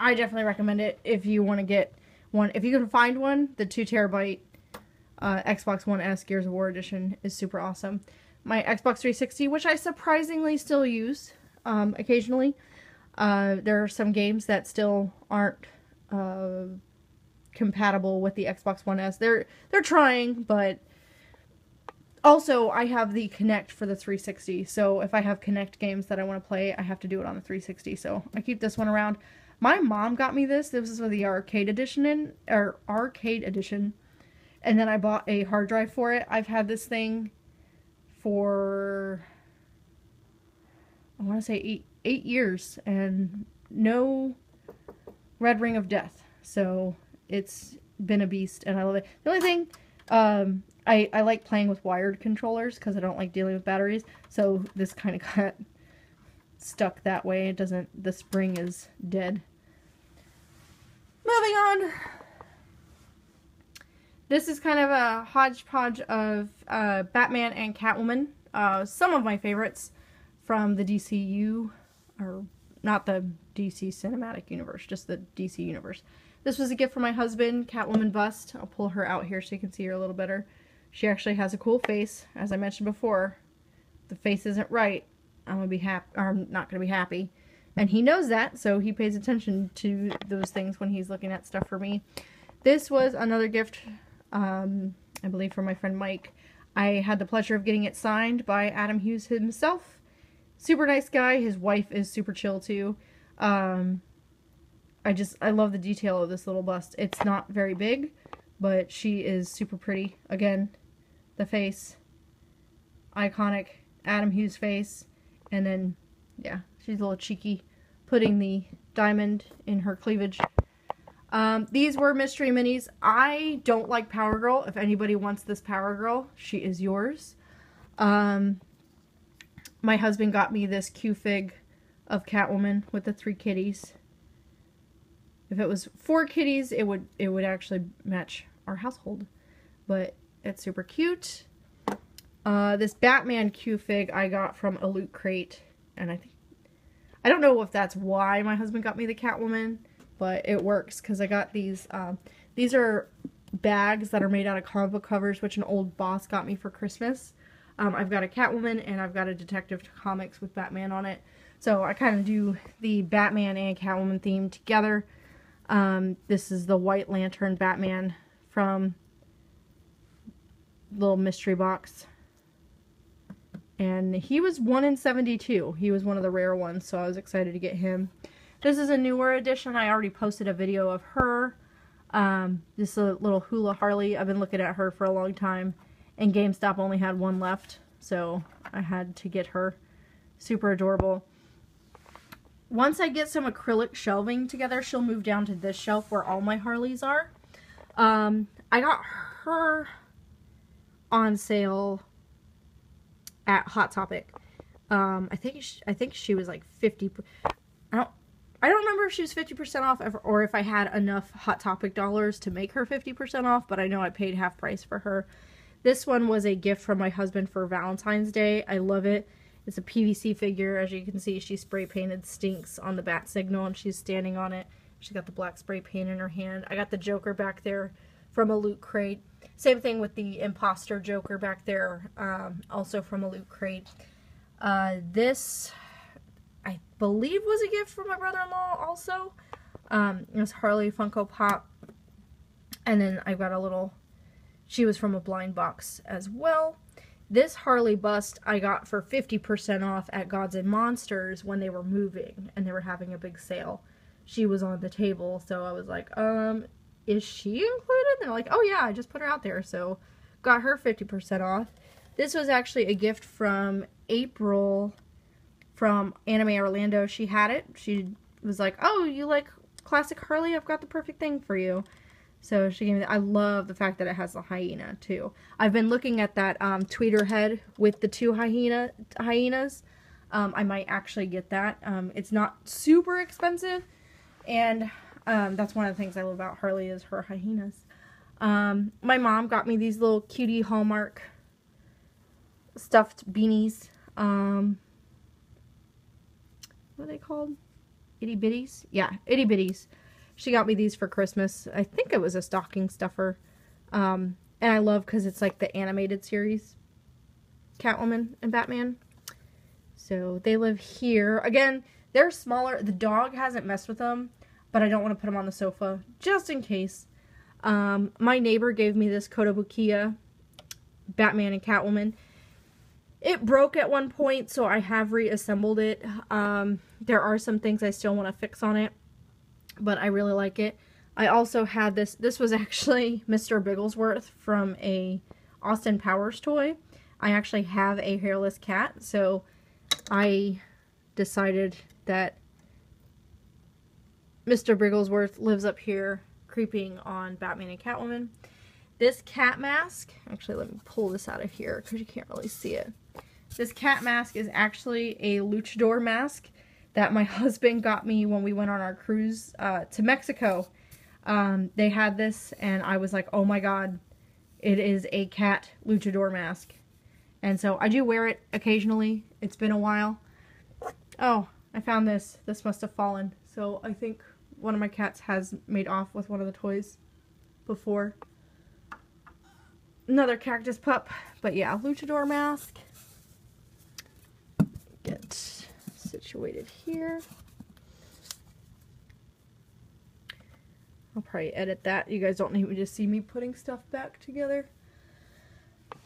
I definitely recommend it if you want to get one. If you can find one, the 2 terabyte uh, Xbox One S Gears of War Edition is super awesome. My Xbox 360, which I surprisingly still use um, occasionally, uh, there are some games that still aren't uh, compatible with the Xbox One S. They're they're trying, but also, I have the Kinect for the 360, so if I have Kinect games that I want to play, I have to do it on the 360, so I keep this one around. My mom got me this. This was with the arcade edition in, or arcade edition, and then I bought a hard drive for it. I've had this thing for, I want to say eight, eight years, and no red ring of death, so it's been a beast, and I love it. The only thing um, I, I like playing with wired controllers because I don't like dealing with batteries. So this kind of *laughs* got stuck that way. It doesn't, the spring is dead. Moving on. This is kind of a hodgepodge of uh, Batman and Catwoman. Uh, some of my favorites from the DCU, or not the DC Cinematic Universe, just the DC Universe. This was a gift from my husband, Catwoman bust. I'll pull her out here so you can see her a little better. She actually has a cool face, as I mentioned before. the face isn't right, I'm gonna be happy. Or I'm not gonna be happy, and he knows that, so he pays attention to those things when he's looking at stuff for me. This was another gift, um, I believe, from my friend Mike. I had the pleasure of getting it signed by Adam Hughes himself. Super nice guy. His wife is super chill too. Um, I just I love the detail of this little bust. It's not very big, but she is super pretty. Again, the face, iconic Adam Hughes face, and then, yeah, she's a little cheeky, putting the diamond in her cleavage. Um, these were mystery minis. I don't like Power Girl. If anybody wants this Power Girl, she is yours. Um, my husband got me this Q-Fig of Catwoman with the three kitties. If it was four kitties, it would it would actually match our household. But it's super cute. Uh, this Batman Q-Fig I got from a Loot Crate. And I think... I don't know if that's why my husband got me the Catwoman. But it works because I got these... Um, these are bags that are made out of comic book covers, which an old boss got me for Christmas. Um, I've got a Catwoman and I've got a Detective Comics with Batman on it. So I kind of do the Batman and Catwoman theme together. Um, this is the White Lantern Batman from little mystery box. And he was 1 in 72. He was one of the rare ones, so I was excited to get him. This is a newer edition. I already posted a video of her. Um, this is a little Hula Harley. I've been looking at her for a long time. And GameStop only had one left, so I had to get her. Super adorable. Once I get some acrylic shelving together, she'll move down to this shelf where all my Harleys are. Um, I got her on sale at Hot Topic. Um, I think she, I think she was like fifty. I don't I don't remember if she was fifty percent off or if I had enough Hot Topic dollars to make her fifty percent off. But I know I paid half price for her. This one was a gift from my husband for Valentine's Day. I love it. It's a PVC figure. As you can see, she spray painted Stinks on the bat signal and she's standing on it. She's got the black spray paint in her hand. I got the Joker back there from a loot crate. Same thing with the imposter Joker back there, um, also from a loot crate. Uh, this, I believe, was a gift from my brother-in-law also. Um, it was Harley Funko Pop. And then I got a little, she was from a blind box as well. This Harley bust I got for 50% off at Gods and Monsters when they were moving and they were having a big sale. She was on the table, so I was like, um, is she included? They're like, oh yeah, I just put her out there. So got her 50% off. This was actually a gift from April from Anime Orlando. She had it. She was like, oh, you like classic Harley? I've got the perfect thing for you. So she gave me that. I love the fact that it has the hyena too. I've been looking at that um, tweeter head with the two hyena hyenas. Um, I might actually get that. Um, it's not super expensive, and um, that's one of the things I love about Harley is her hyenas. Um, my mom got me these little cutie Hallmark stuffed beanies. What are they called? Itty bitties? Yeah, itty bitties. She got me these for Christmas. I think it was a stocking stuffer. Um, and I love because it's like the animated series. Catwoman and Batman. So they live here. Again, they're smaller. The dog hasn't messed with them but I don't want to put them on the sofa just in case. Um, my neighbor gave me this Kotobukiya Batman and Catwoman. It broke at one point, so I have reassembled it. Um, there are some things I still want to fix on it, but I really like it. I also had this. This was *laughs* actually Mr. Bigglesworth from a Austin Powers toy. I actually have a hairless cat, so I decided that Mr. Bigglesworth lives up here creeping on Batman and Catwoman. This cat mask, actually let me pull this out of here because you can't really see it. This cat mask is actually a luchador mask that my *laughs* husband got me when we went on our cruise uh, to Mexico. Um, they had this and I was like, oh my god, it is a cat luchador mask. And so I do wear it occasionally. It's been a while. Oh, I found this. This must have fallen. So I think one of my cats has made off with one of the toys before. Another cactus pup. But yeah, luchador mask. Get situated here. I'll probably edit that. You guys don't need to see me putting stuff back together.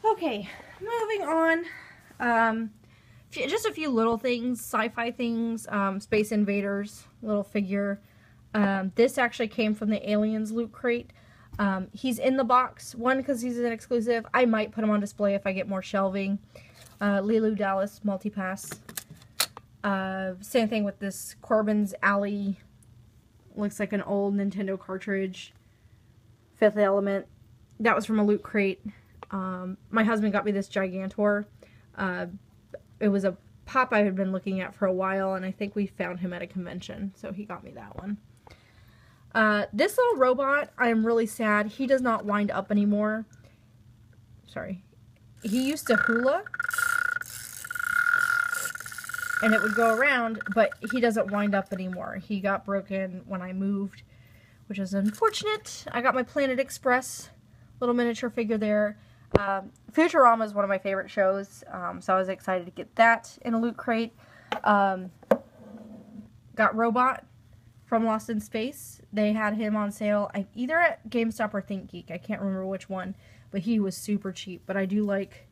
Okay, moving on. Um, just a few little things, sci-fi things, um, Space Invaders, little figure. Um, this actually came from the Aliens loot crate. Um, he's in the box, one because he's an exclusive. I might put him on display if I get more shelving. Uh, Leeloo Dallas multipass. Uh, same thing with this Corbin's Alley. Looks like an old Nintendo cartridge. Fifth Element. That was from a loot crate. Um, my husband got me this Gigantor. Uh, it was a pop I had been looking at for a while, and I think we found him at a convention, so he got me that one. Uh, this little robot, I am really sad. He does not wind up anymore. Sorry. He used to hula. And it would go around, but he doesn't wind up anymore. He got broken when I moved, which is unfortunate. I got my Planet Express little miniature figure there. Um, Futurama is one of my favorite shows, um, so I was excited to get that in a loot crate. Um, got Robot from Lost in Space. They had him on sale either at GameStop or ThinkGeek. I can't remember which one, but he was super cheap. But I do like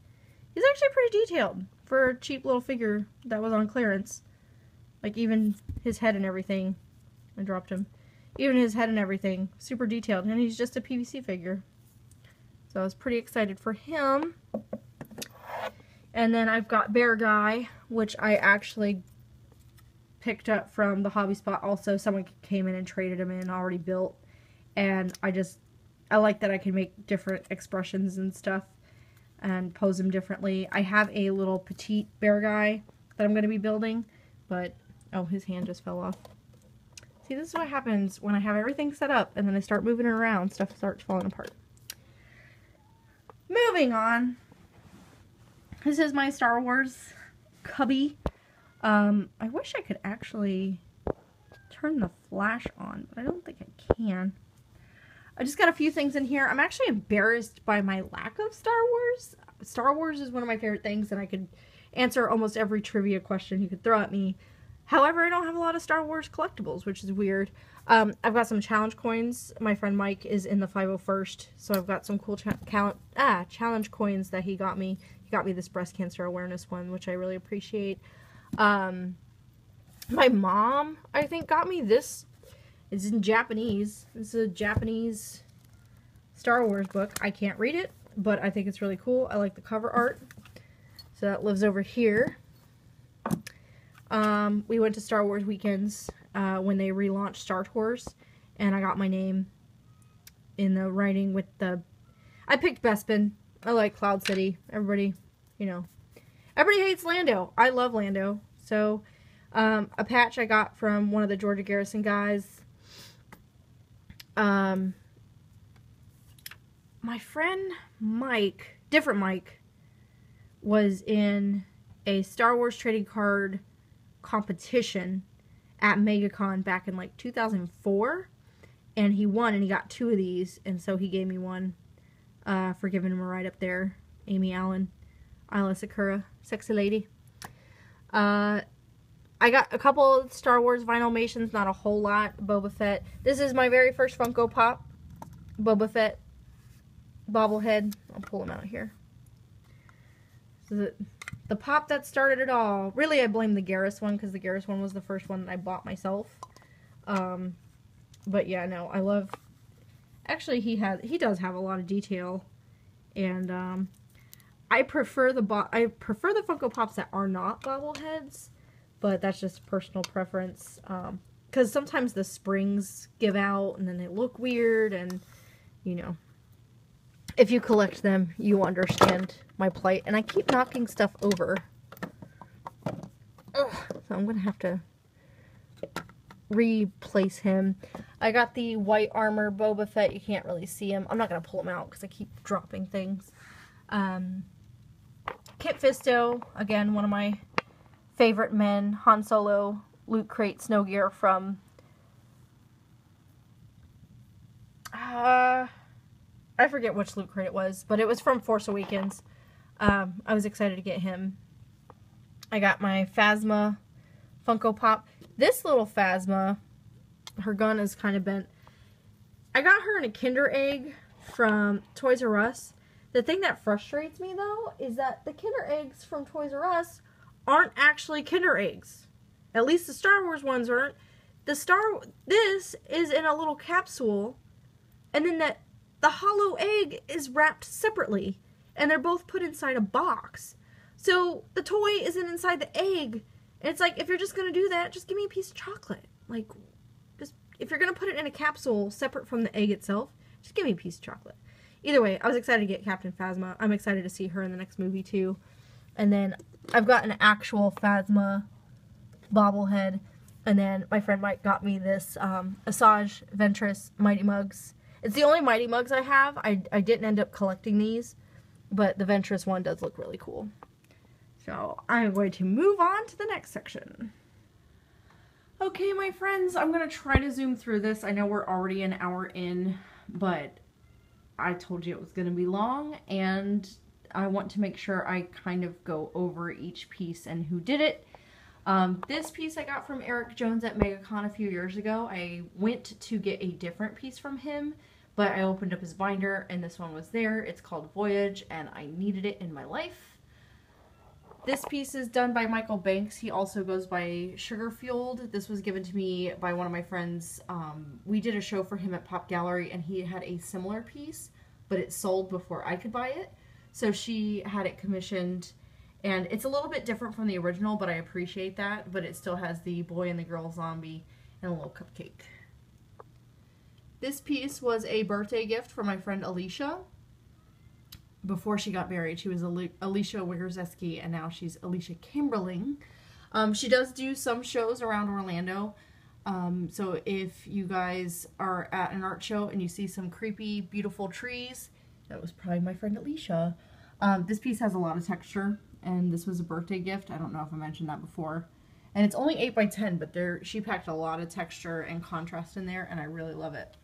He's actually pretty detailed for a cheap little figure that was on clearance. Like even his head and everything. I dropped him. Even his head and everything. Super detailed. And he's just a PVC figure. So I was pretty excited for him. And then I've got Bear Guy, which I actually picked up from the hobby spot also. Someone came in and traded him in already built. And I just, I like that I can make different expressions and stuff and pose him differently. I have a little petite bear guy that I'm going to be building, but, oh, his hand just fell off. See, this is what happens when I have everything set up and then I start moving it around, stuff starts falling apart. Moving on. This is my Star Wars cubby. Um, I wish I could actually turn the flash on, but I don't think I can. I just got a few things in here. I'm actually embarrassed by my lack of Star Wars. Star Wars is one of my favorite things, and I could answer almost every trivia question you could throw at me. However, I don't have a lot of Star Wars collectibles, which is weird. Um, I've got some challenge coins. My friend Mike is in the 501st, so I've got some cool cha ah, challenge coins that he got me. He got me this breast cancer awareness one, which I really appreciate. Um, my mom, I think, got me this it's in Japanese. Is a Japanese Star Wars book. I can't read it, but I think it's really cool. I like the cover art. So that lives over here. Um, we went to Star Wars weekends uh, when they relaunched Star Tours, and I got my name in the writing with the. I picked Bespin. I like Cloud City. Everybody, you know, everybody hates Lando. I love Lando. So, um, a patch I got from one of the Georgia Garrison guys um, my friend Mike, different Mike, was in a Star Wars trading card competition at MegaCon back in like 2004 and he won and he got two of these and so he gave me one uh, for giving him a ride up there Amy Allen Isla Sakura sexy lady. Uh, I got a couple of Star Wars vinyl mations, not a whole lot. Boba Fett. This is my very first Funko Pop. Boba Fett bobblehead. I'll pull him out here. the, the pop that started it all. Really, I blame the Garrus one because the Garrus one was the first one that I bought myself. Um, but yeah, no, I love. Actually, he has he does have a lot of detail, and um, I prefer the bo I prefer the Funko Pops that are not bobbleheads but that's just personal preference. Because um, sometimes the springs give out and then they look weird, and you know, if you collect them, you understand my plight. And I keep knocking stuff over. Ugh, so I'm gonna have to replace him. I got the white armor Boba Fett. You can't really see him. I'm not gonna pull him out because I keep dropping things. Um, Kit Fisto, again, one of my favorite men, Han Solo, Loot Crate, Snow Gear from uh, I forget which Loot Crate it was, but it was from Force Awakens. Um, I was excited to get him. I got my Phasma Funko Pop. This little Phasma, her gun is kind of bent. I got her in a Kinder Egg from Toys R Us. The thing that frustrates me though is that the Kinder Eggs from Toys R Us aren't actually Kinder eggs. At least the Star Wars ones aren't. The Star this is in a little capsule, and then that the hollow egg is wrapped separately, and they're both put inside a box. So the toy isn't inside the egg. And it's like if you're just gonna do that, just give me a piece of chocolate. Like, just if you're gonna put it in a capsule separate from the egg itself, just give me a piece of chocolate. Either way, I was excited to get Captain Phasma. I'm excited to see her in the next movie too. And then I've got an actual Phasma bobblehead. And then my friend Mike got me this um, Asajj Ventress Mighty Mugs. It's the only Mighty Mugs I have. I, I didn't end up collecting these, but the Ventress one does look really cool. So I'm going to move on to the next section. Okay, my friends, I'm going to try to zoom through this. I know we're already an hour in, but I told you it was going to be long, and I want to make sure I kind of go over each piece and who did it. Um, this piece I got from Eric Jones at MegaCon a few years ago. I went to get a different piece from him, but I opened up his binder and this one was there. It's called Voyage and I needed it in my life. This piece is done by Michael Banks. He also goes by Sugar Fueled. This was given to me by one of my friends. Um, we did a show for him at Pop Gallery, and he had a similar piece, but it sold before I could buy it. So she had it commissioned, and it's a little bit different from the original, but I appreciate that. But it still has the boy and the girl zombie and a little cupcake. This piece was a birthday gift for my friend Alicia before she got married. She was Alicia Wigorzeski, and now she's Alicia Kimberling. Um, she does do some shows around Orlando. Um, so if you guys are at an art show and you see some creepy, beautiful trees, that was probably my friend Alicia. Um, this piece has a lot of texture, and this was a birthday gift. I don't know if I mentioned that before. And it's only 8 by 10 but there she packed a lot of texture and contrast in there, and I really love it.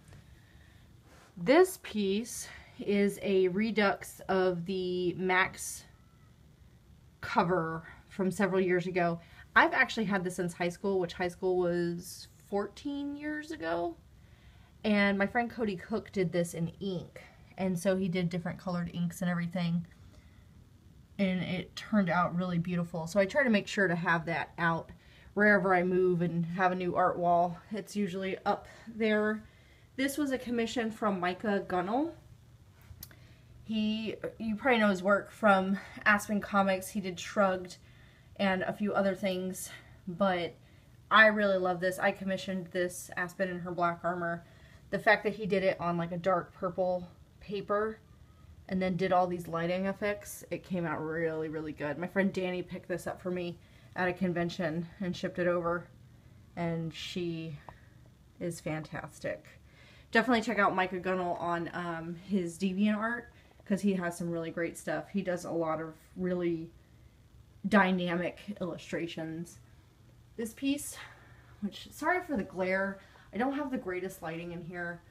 This piece is a redux of the Max cover from several years ago. I've actually had this since high school, which high school was 14 years ago. And my friend Cody Cook did this in ink. And so he did different colored inks and everything. And it turned out really beautiful. So I try to make sure to have that out wherever I move and have a new art wall. It's usually up there. This was a commission from Micah Gunnell. He, you probably know his work from Aspen Comics. He did Shrugged and a few other things, but I really love this. I commissioned this Aspen in her black armor. The fact that he did it on like a dark purple paper and then did all these lighting effects, it came out really, really good. My friend Danny picked this up for me at a convention and shipped it over, and she is fantastic. Definitely check out Micah Gunnell on um, his DeviantArt because he has some really great stuff. He does a lot of really dynamic illustrations. This piece, which, sorry for the glare, I don't have the greatest lighting in here.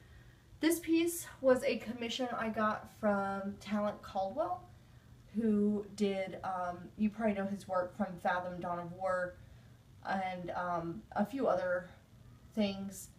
This piece was a commission I got from Talent Caldwell, who did, um, you probably know his work from Fathom Dawn of War and um, a few other things.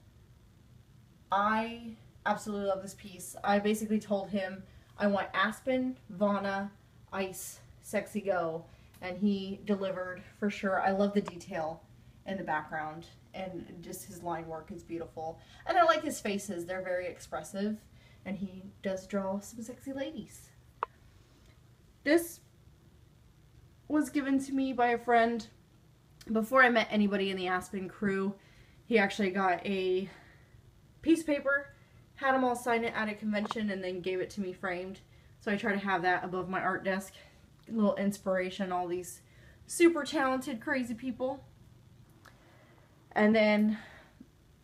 I absolutely love this piece. I basically told him I want Aspen, Vana, Ice, Sexy Go, and he delivered for sure. I love the detail in the background, and just his line work is beautiful. And I like his faces, they're very expressive, and he does draw some sexy ladies. This was given to me by a friend before I met anybody in the Aspen crew. He actually got a piece of paper had them all sign it at a convention and then gave it to me framed. So I try to have that above my art desk. A little inspiration, all these super talented, crazy people. And then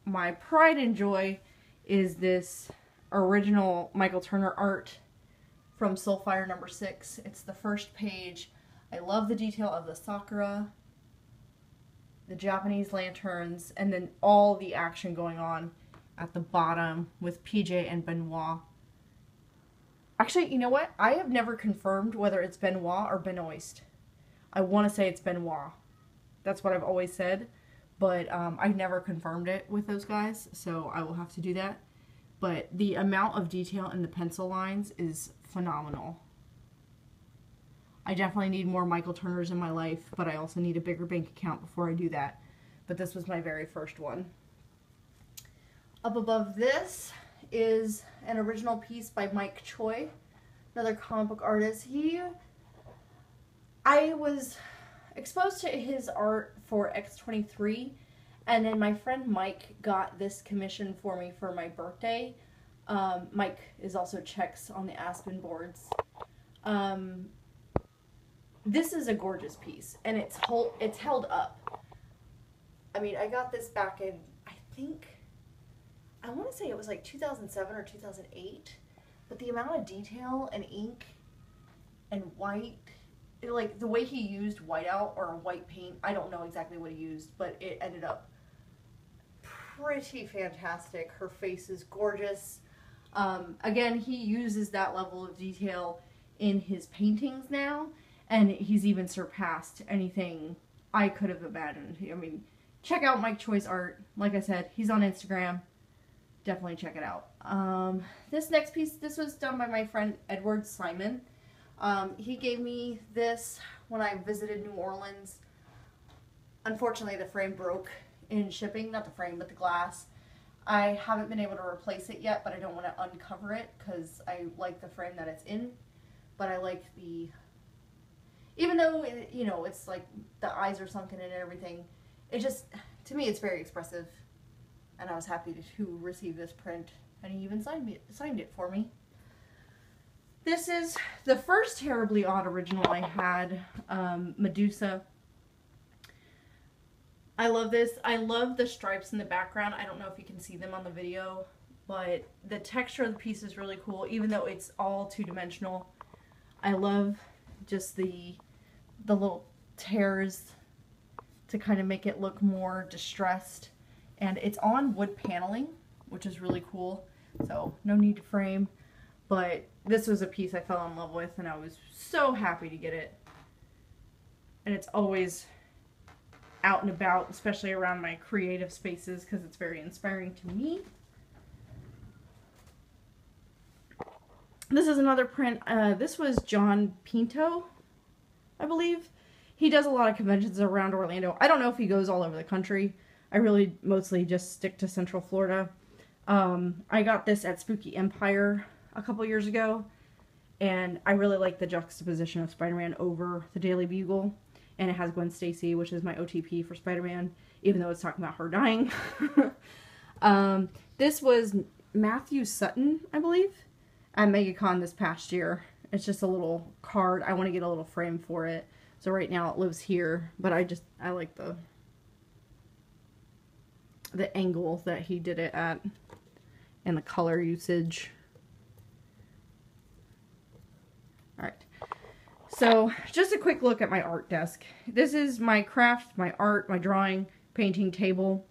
my pride and joy is this original Michael Turner art from Soulfire number six. It's the first page. I love the detail of the Sakura, the Japanese lanterns, and then all the action going on at the bottom with PJ and Benoit. Actually, you know what? I have never confirmed whether it's Benoit or Benoist. I want to say it's Benoit. That's what I've always said, but um, I've never confirmed it with those guys, so I will have to do that. But the amount of detail in the pencil lines is phenomenal. I definitely need more Michael Turners in my life, but I also need a bigger bank account before I do that. But this was my very first one. Up above this is an original piece by Mike Choi, another comic book artist. He, I was exposed to his art for X23, and then my friend Mike got this commission for me for my birthday. Um, Mike is also checks on the Aspen boards. Um, this is a gorgeous piece, and it's hold, it's held up. I mean, I got this back in, I think, I want to say it was like 2007 or 2008, but the amount of detail and ink and white, it, like the way he used whiteout or white paint, I don't know exactly what he used, but it ended up pretty fantastic. Her face is gorgeous. Um, again, he uses that level of detail in his paintings now, and he's even surpassed anything I could have imagined. I mean, check out Mike Choi's art. Like I said, he's on Instagram definitely check it out. Um, this next piece, this was done by my friend Edward Simon. Um, he gave me this when I visited New Orleans. Unfortunately, the frame broke in shipping, not the frame, but the glass. I haven't been able to replace it yet, but I don't want to uncover it because I like the frame that it's in. But I like the, even though, it, you know, it's like the eyes are sunken and everything, it just, to me, it's very expressive. And I was happy to, to receive this print. And he even signed, me, signed it for me. This is the first Terribly Odd original I had, um, Medusa I love this. I love the stripes in the background. I don't know if you can see them on the video, but the texture of the piece is really cool, even though it's all two-dimensional. I love just the, the little tears to kind of make it look more distressed. And it's on wood paneling, which is really cool. So no need to frame. But this was a piece I fell in love with and I was so happy to get it. And it's always out and about, especially around my creative spaces because it's very inspiring to me. This is another print. Uh, this was John Pinto, I believe. He does a lot of conventions around Orlando. I don't know if he goes all over the country. I really mostly just stick to Central Florida. Um, I got this at Spooky Empire a couple years ago, and I really like the juxtaposition of Spider-Man over the Daily Bugle and it has Gwen Stacy, which is my OTP for Spider-Man, even though it's talking about her dying. *laughs* um, this was Matthew Sutton, I believe, at MegaCon this past year. It's just a little card. I want to get a little frame for it. So right now it lives here, but I just, I like the, the angle that he did it at and the color usage. So just a quick look at my art desk. This is my craft, my art, my drawing, painting table.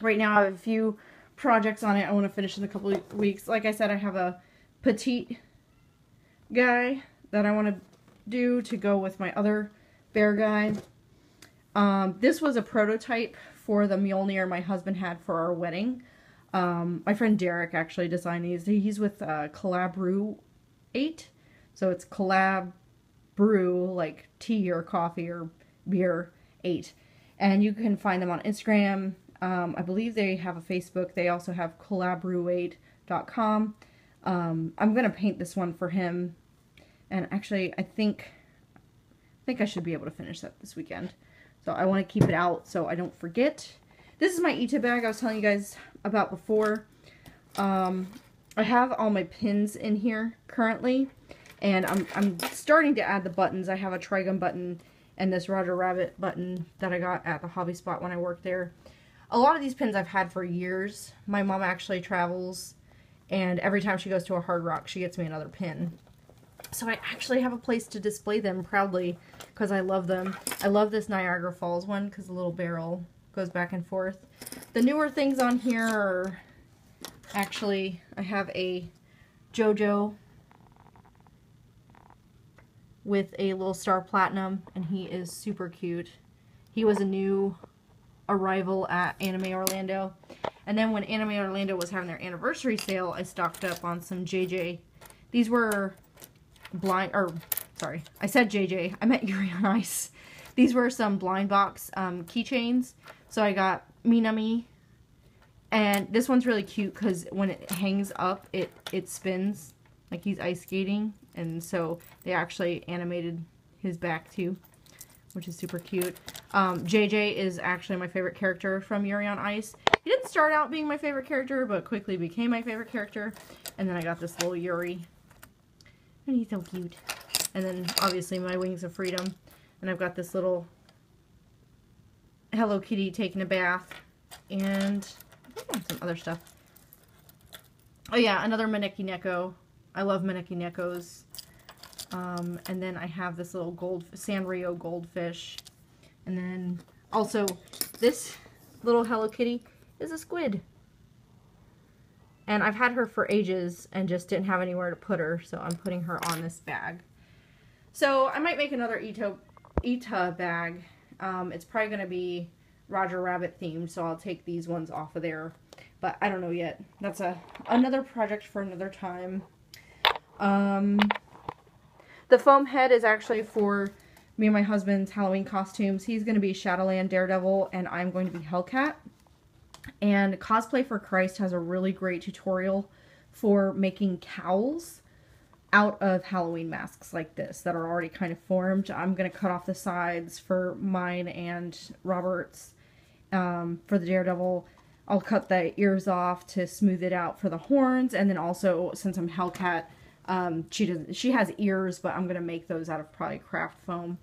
Right now I have a few projects on it I want to finish in a couple of weeks. Like I said, I have a petite guy that I want to do to go with my other bear guy. Um, this was a prototype for the Mjolnir my husband had for our wedding. Um, my friend Derek actually designed these. He's with uh, Collab Brew 8. So it's Collab brew like tea or coffee or beer 8 and you can find them on instagram. Um, i believe they have a facebook. They also have collabrew8.com um, i'm going to paint this one for him. And actually i think i think i should be able to finish that this weekend. So i want to keep it out so i don't forget. This is my Ita bag i was telling you guys about before. Um, i have all my pins in here currently and I'm, I'm starting to add the buttons. I have a Trigun button and this Roger Rabbit button that I got at the Hobby Spot when I worked there. A lot of these pins I've had for years. My mom actually travels and every time she goes to a Hard Rock she gets me another pin. So I actually have a place to display them proudly because I love them. I love this Niagara Falls one because the little barrel goes back and forth. The newer things on here are actually, I have a JoJo with a little star platinum and he is super cute. He was a new arrival at Anime Orlando. And then when Anime Orlando was having their anniversary sale, I stocked up on some JJ. These were blind, or sorry, I said JJ. I meant *laughs* Yuri on Ice. These were some blind box um, keychains. So I got Minami. And this one's really cute because when it hangs up, it, it spins like he's ice skating and so they actually animated his back too which is super cute. Um, JJ is actually my favorite character from Yuri on Ice. He didn't start out being my favorite character but quickly became my favorite character. And then I got this little Yuri. And he's so cute. And then obviously my Wings of Freedom. And I've got this little Hello Kitty taking a bath. And some other stuff. Oh yeah another Maneki Neko I love Maneki Nekos. Um, and then I have this little gold Sanrio goldfish. And then also this little Hello Kitty is a squid. And I've had her for ages and just didn't have anywhere to put her, so I'm putting her on this bag. So I might make another Ita, Ita bag. Um, it's probably going to be Roger Rabbit themed, so I'll take these ones off of there. But I don't know yet. That's a another project for another time. Um, the foam head is actually for me and my husband's Halloween costumes. He's going to be Shadowland Daredevil, and I'm going to be Hellcat. And Cosplay for Christ has a really great tutorial for making cowls out of Halloween masks like this that are already kind of formed. I'm going to cut off the sides for mine and Robert's um, for the Daredevil. I'll cut the ears off to smooth it out for the horns, and then also since I'm Hellcat, um, she doesn't. she has ears, but I'm gonna make those out of probably craft foam.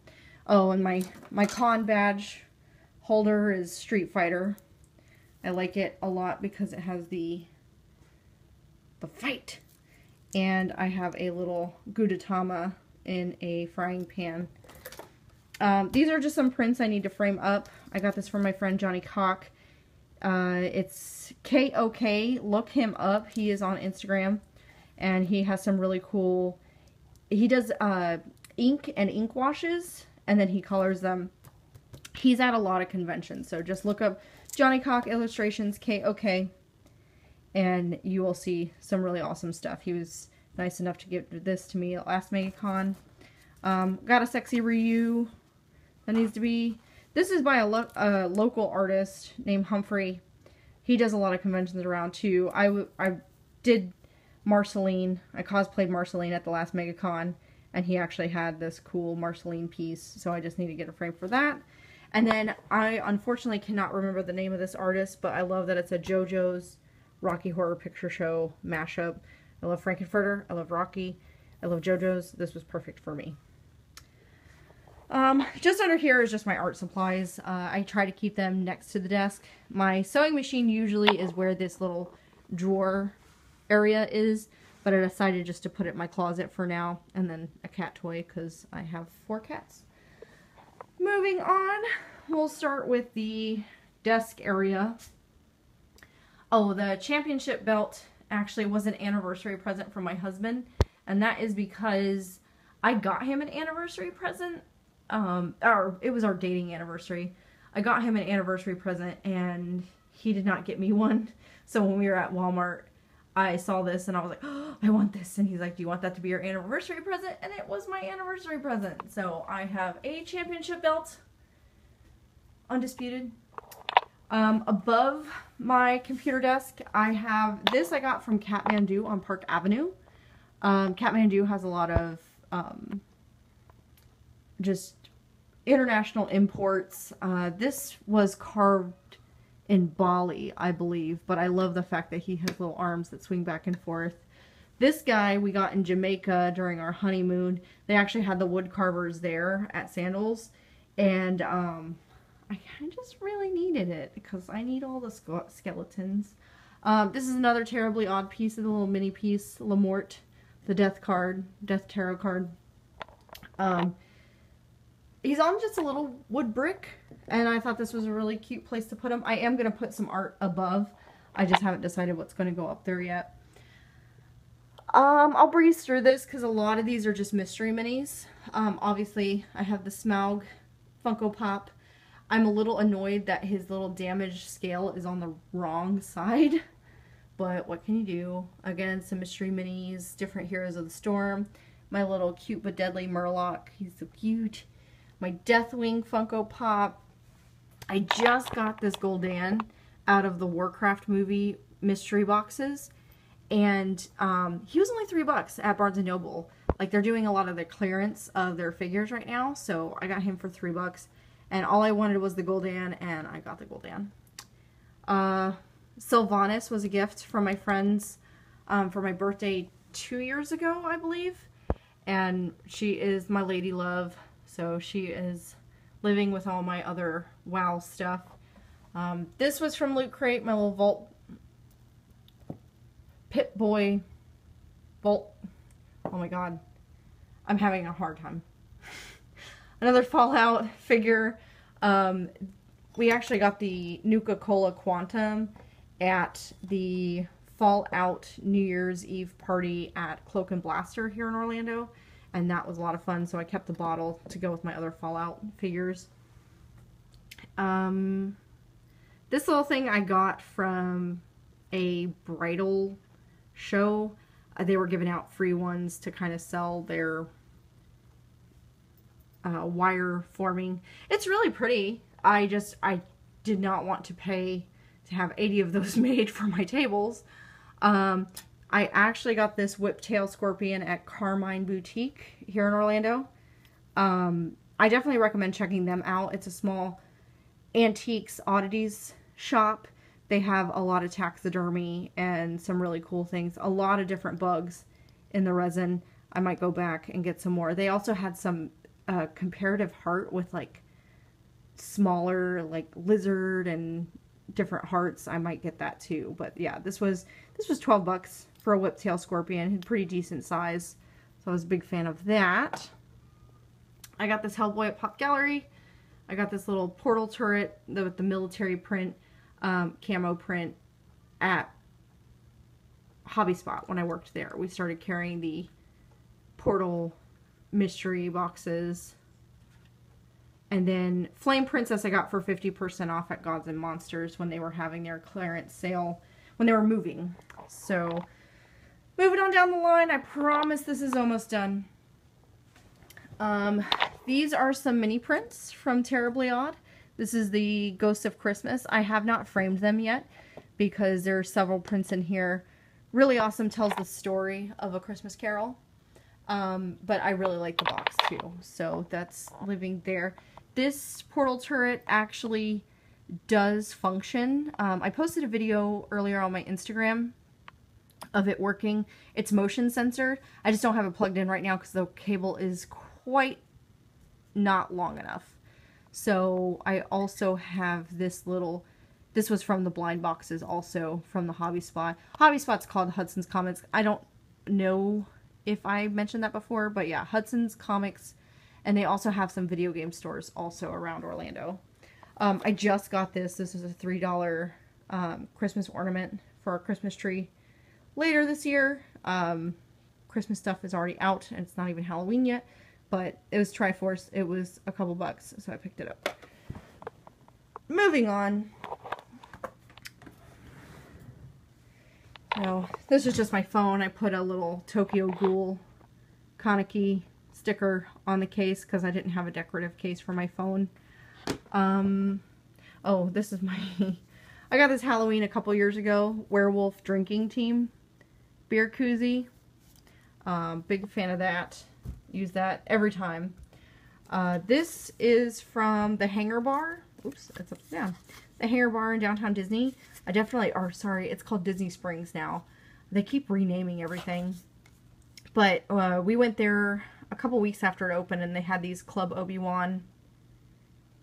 Oh, and my my con badge holder is Street Fighter. I like it a lot because it has the the fight, and I have a little Gudetama in a frying pan. Um, these are just some prints I need to frame up. I got this from my friend Johnny Kok. Uh, it's K-O-K. Look him up. He is on Instagram and he has some really cool he does uh, ink and ink washes and then he colors them. He's at a lot of conventions so just look up johnny kok illustrations k-o-k and you will see some really awesome stuff. He was nice enough to give this to me at last megacon. Um, got a sexy ryu that needs to be this is by a, lo a local artist named humphrey. He does a lot of conventions around too. I, I did Marceline. I cosplayed Marceline at the last MegaCon, and he actually had this cool Marceline piece, so I just need to get a frame for that. And then I unfortunately cannot remember the name of this artist, but I love that it's a JoJo's Rocky Horror Picture Show mashup. I love Frank-N-Furter. I love Rocky. I love JoJo's. This was perfect for me. Um, just under here is just my art supplies. Uh, I try to keep them next to the desk. My sewing machine usually is where this little drawer area is, but I decided just to put it in my closet for now, and then a cat toy because I have four cats. Moving on, we'll start with the desk area. Oh, the championship belt actually was an anniversary present from my husband, and that is because I got him an anniversary present. Um, or it was our dating anniversary. I got him an anniversary present, and he did not get me *laughs* one. So when we were at Walmart, I saw this and I was like, oh, *gasps* I want this. And he's like, Do you want that to be your anniversary present? And it was my anniversary present. So I have a championship belt, undisputed. Um, above my computer desk, I have this I got from Kathmandu on Park Avenue. Um, Kathmandu has a lot of um, just international imports. Uh, this was carved in Bali, I believe. But I love the fact that he has little arms that swing back and forth. This guy we got in Jamaica during our honeymoon. They actually had the wood carvers there at Sandals. And um, I just really needed it because I need all the skeletons. Um, this is another terribly odd piece of the little mini piece, Lamort, the death card, death tarot card. Um, he's on just a little wood brick and I thought this was a really cute place to put them. I am going to put some art above. I just haven't decided what's going to go up there yet. Um, I'll breeze through this because a lot of these are just mystery minis. Um, obviously, I have the Smaug Funko Pop. I'm a little annoyed that his little damage scale is on the wrong side. *laughs* But what can you do? Again, some mystery minis, different heroes of the storm. My little cute but deadly Murloc. He's so cute. My Deathwing Funko Pop. I just got this Gul'dan out of the Warcraft movie mystery boxes. And um, he was only three bucks at Barnes & Noble. Like, they're doing a lot of the clearance of their figures right now. So, I got him for three bucks. And all I wanted was the Gul'dan, and I got the Gul'dan. Uh, Sylvanas was a gift from my friends um, for my birthday two years ago, I believe. And she is my lady love. So, she is living with all my other WoW stuff. Um, this was from Loot Crate, my little Vault pit boy Vault. Oh my god. I'm having a hard time. *laughs* Another Fallout figure. Um, we actually got the Nuka-Cola Quantum at the Fallout New Year's Eve party at Cloak and Blaster here in Orlando and that was a lot of fun. So I kept the bottle to go with my other Fallout figures. Um, this little thing I got from a bridal show. Uh, they were giving out free ones to kind of sell their uh, wire forming. It's really pretty. I just, I did not want to pay to have 80 of those *laughs* made for my tables. Um, I actually got this whiptail scorpion at Carmine Boutique here in Orlando. Um, I definitely recommend checking them out. It's a small antiques oddities shop. They have a lot of taxidermy and some really cool things. A lot of different bugs in the resin. I might go back and get some more. They also had some uh, comparative heart with like smaller like lizard and different hearts. I might get that too. But yeah, this was this was 12 bucks for a whiptail scorpion. Pretty decent size. So I was a big fan of that. I got this Hellboy at Pop Gallery. I got this little portal turret with the military print, um, camo print at Hobby Spot when I worked there. We started carrying the portal mystery boxes. And then Flame Princess I got for 50% off at Gods and Monsters when they were having their clearance sale, when they were moving. So, moving on down the line, I promise this is almost done. Um, these are some mini prints from Terribly Odd. This is the Ghost of Christmas. I have not framed them yet because there are several prints in here. Really awesome, tells the story of A Christmas Carol. Um, but I really like the box too, so that's living there. This portal turret actually does function. Um, I posted a video earlier on my Instagram of it working. It's motion sensored. I just don't have it plugged in right now because the cable is quite not long enough. So I also have this little, this was from the blind boxes also from the Hobby Spot. Hobby Spot's called Hudson's Comics. I don't know if I mentioned that before, but yeah, Hudson's Comics. And they also have some video game stores also around Orlando. Um, I just got this. This is a $3 um, Christmas ornament for our Christmas tree. Later this year, um, Christmas stuff is already out and it's not even Halloween yet but it was Triforce. It was a couple bucks, so I picked it up. Moving on. Now, this is just my phone. I put a little Tokyo Ghoul Kaneki sticker on the case because I didn't have a decorative case for my phone. Um, oh, this is my... *laughs* I got this Halloween a couple years ago. Werewolf Drinking Team beer koozie. Um, big fan of that use that every time. Uh, this is from the Hangar Bar. Oops, it's upside down. The Hangar Bar in downtown Disney. I definitely, or sorry, it's called Disney Springs now. They keep renaming everything. But uh, we went there a couple weeks after it opened and they had these Club Obi-Wan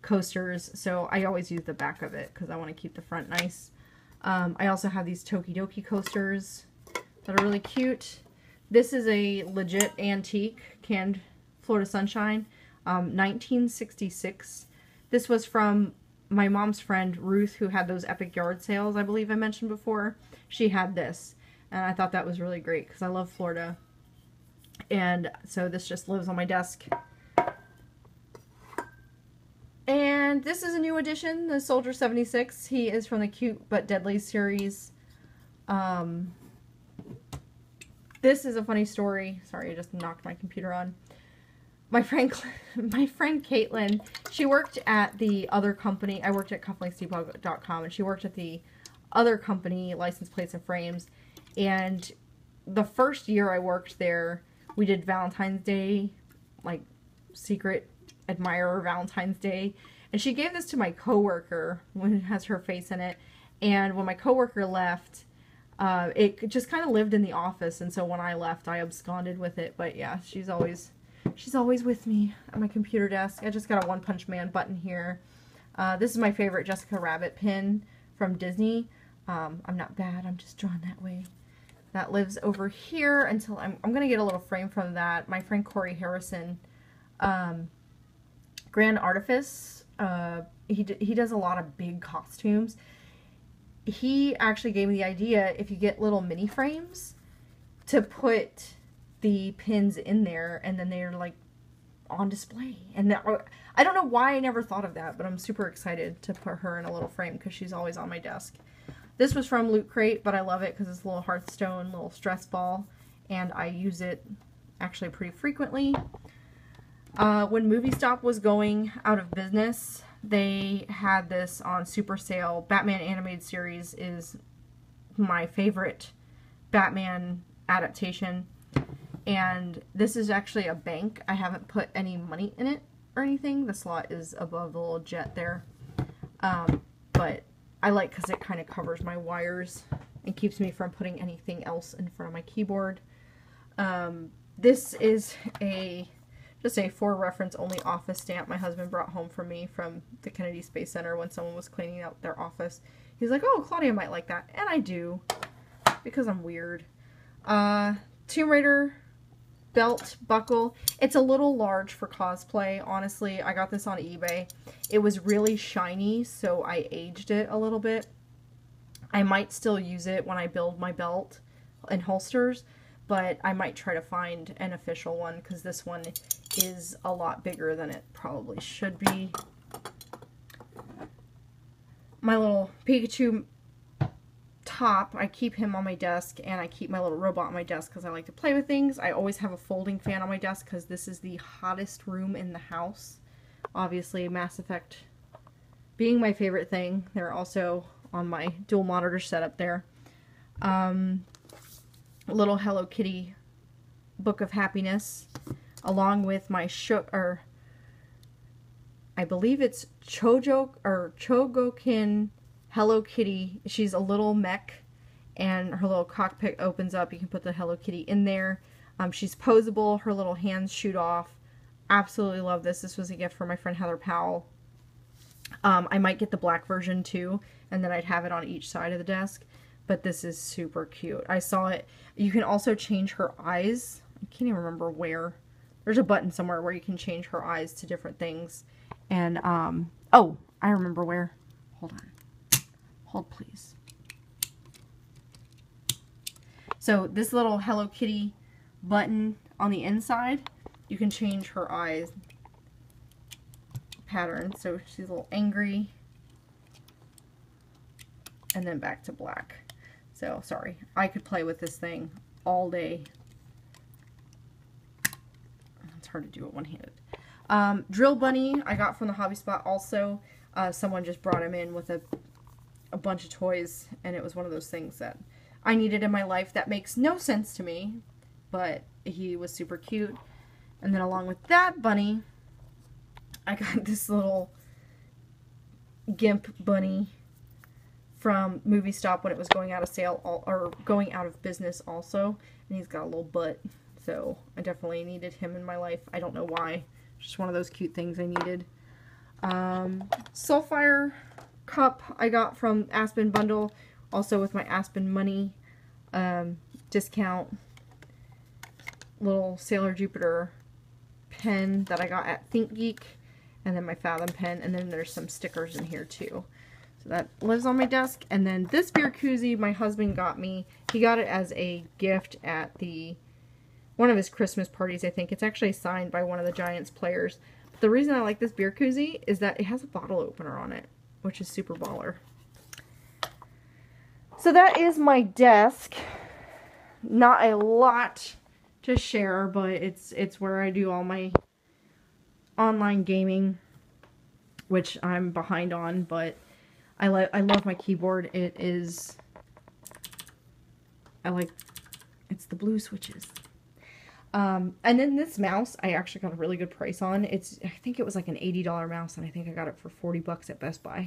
coasters. So I always use the back of it because I want to keep the front nice. Um, I also have these Tokidoki coasters that are really cute. This is a legit antique canned Florida Sunshine, um, 1966. This was from my mom's friend Ruth, who had those epic yard sales, I believe I mentioned before. She had this, and I thought that was really great because I love Florida. And so this just lives on my desk. And this is a new addition, the Soldier 76. He is from the Cute But Deadly series. Um, this is a funny story. Sorry, I just knocked my computer on. My friend, *laughs* my friend Caitlin, she worked at the other company. I worked at cufflinksdepot.com, and she worked at the other company, License Plates and Frames. And the first year I worked there, we did Valentine's Day, like secret admirer Valentine's Day. And she gave this to my coworker when it has her face in it. And when my coworker left, uh, it just kind of lived in the office, and so when I left, I absconded with it. But yeah, she's always she's always with me at my computer desk. I just got a One Punch Man button here. Uh, this is my favorite Jessica Rabbit pin from Disney. Um, I'm not bad. I'm just drawn that way. That lives over here until I'm, I'm going to get a little frame from that. My friend Corey Harrison, um, Grand Artifice, uh, he, he does a lot of big costumes he actually gave me the idea if you get little mini frames to put the pins in there and then they're like on display. And that, I don't know why I never thought of that, but I'm super excited to put her in a little frame because she's always on my desk. This was from Loot Crate, but I love it because it's a little Hearthstone, little stress ball, and I use it actually pretty frequently. Uh, when Movie Stop was going out of business, they had this on super sale. Batman animated series is my favorite Batman adaptation. And this is actually a bank. I haven't put any money in it or anything. The slot is above the little jet there. Um, but I like because it kind of covers my wires and keeps me from putting anything else in front of my keyboard. Um, this is a just a for reference only office stamp my husband brought home for me from the Kennedy Space Center when someone was cleaning out their office. He's like, oh, Claudia might like that. And I do because I'm weird. Uh, Tomb Raider belt buckle. It's a little large for cosplay, honestly. I got this on eBay. It was really shiny, so I aged it a little bit. I might still use it when I build my belt and holsters, but I might try to find an official one because this one is a lot bigger than it probably should be. My little Pikachu top, I keep him on my desk and I keep my little robot on my desk because I like to play with things. I always have a folding fan on my desk because this is the hottest room in the house. Obviously, Mass Effect being my favorite thing. They're also on my dual monitor setup there. Um, little Hello Kitty Book of Happiness, along with my or I believe it's Chojo or Chogokin Hello Kitty. She's a little mech, and her little cockpit opens up. You can put the Hello Kitty in there. Um, she's posable. Her little hands shoot off. Absolutely love this. This was a gift from my friend Heather Powell. Um, I might get the black version too, and then I'd have it on each side of the desk. But this is super cute. I saw it. You can also change her eyes. I can't even remember where. There's a button somewhere where you can change her eyes to different things. And, um, oh, I remember where. Hold on. Hold, please. So this little Hello Kitty button on the inside, you can change her eyes pattern. So she's a little angry. And then back to black. So, sorry. I could play with this thing all day. Hard to do it one-handed. Um, Drill Bunny I got from the Hobby Spot also. Uh, someone just brought him in with a, a bunch of toys, and it was one of those things that I needed in my life that makes no sense to me, but he was super cute. And then along with that bunny, I got *laughs* this little gimp bunny from Movie Stop when it was going out of sale all, or going out of business also. And he's got a little butt. So I definitely needed him in my life. I don't know why. Just one of those cute things I needed. Um, Soulfire cup I got from Aspen Bundle. Also with my Aspen money um, discount. Little Sailor Jupiter pen that I got at ThinkGeek. And then my Fathom pen. And then there's some stickers in here too So that lives on my desk. And then this beer koozie my husband got me. He got it as a gift at the one of his Christmas parties, I think. It's actually signed by one of the Giants players. But the reason I like this beer koozie is that it has a bottle opener on it, which is super baller. So that is my desk. Not a lot to share, but it's it's where I do all my online gaming, which I'm behind on, but I like I love my keyboard. It is I like it's the blue switches. Um, and then this mouse I actually got a really good price on. It's I think it was like an $80 mouse and I think I got it for 40 bucks at Best Buy.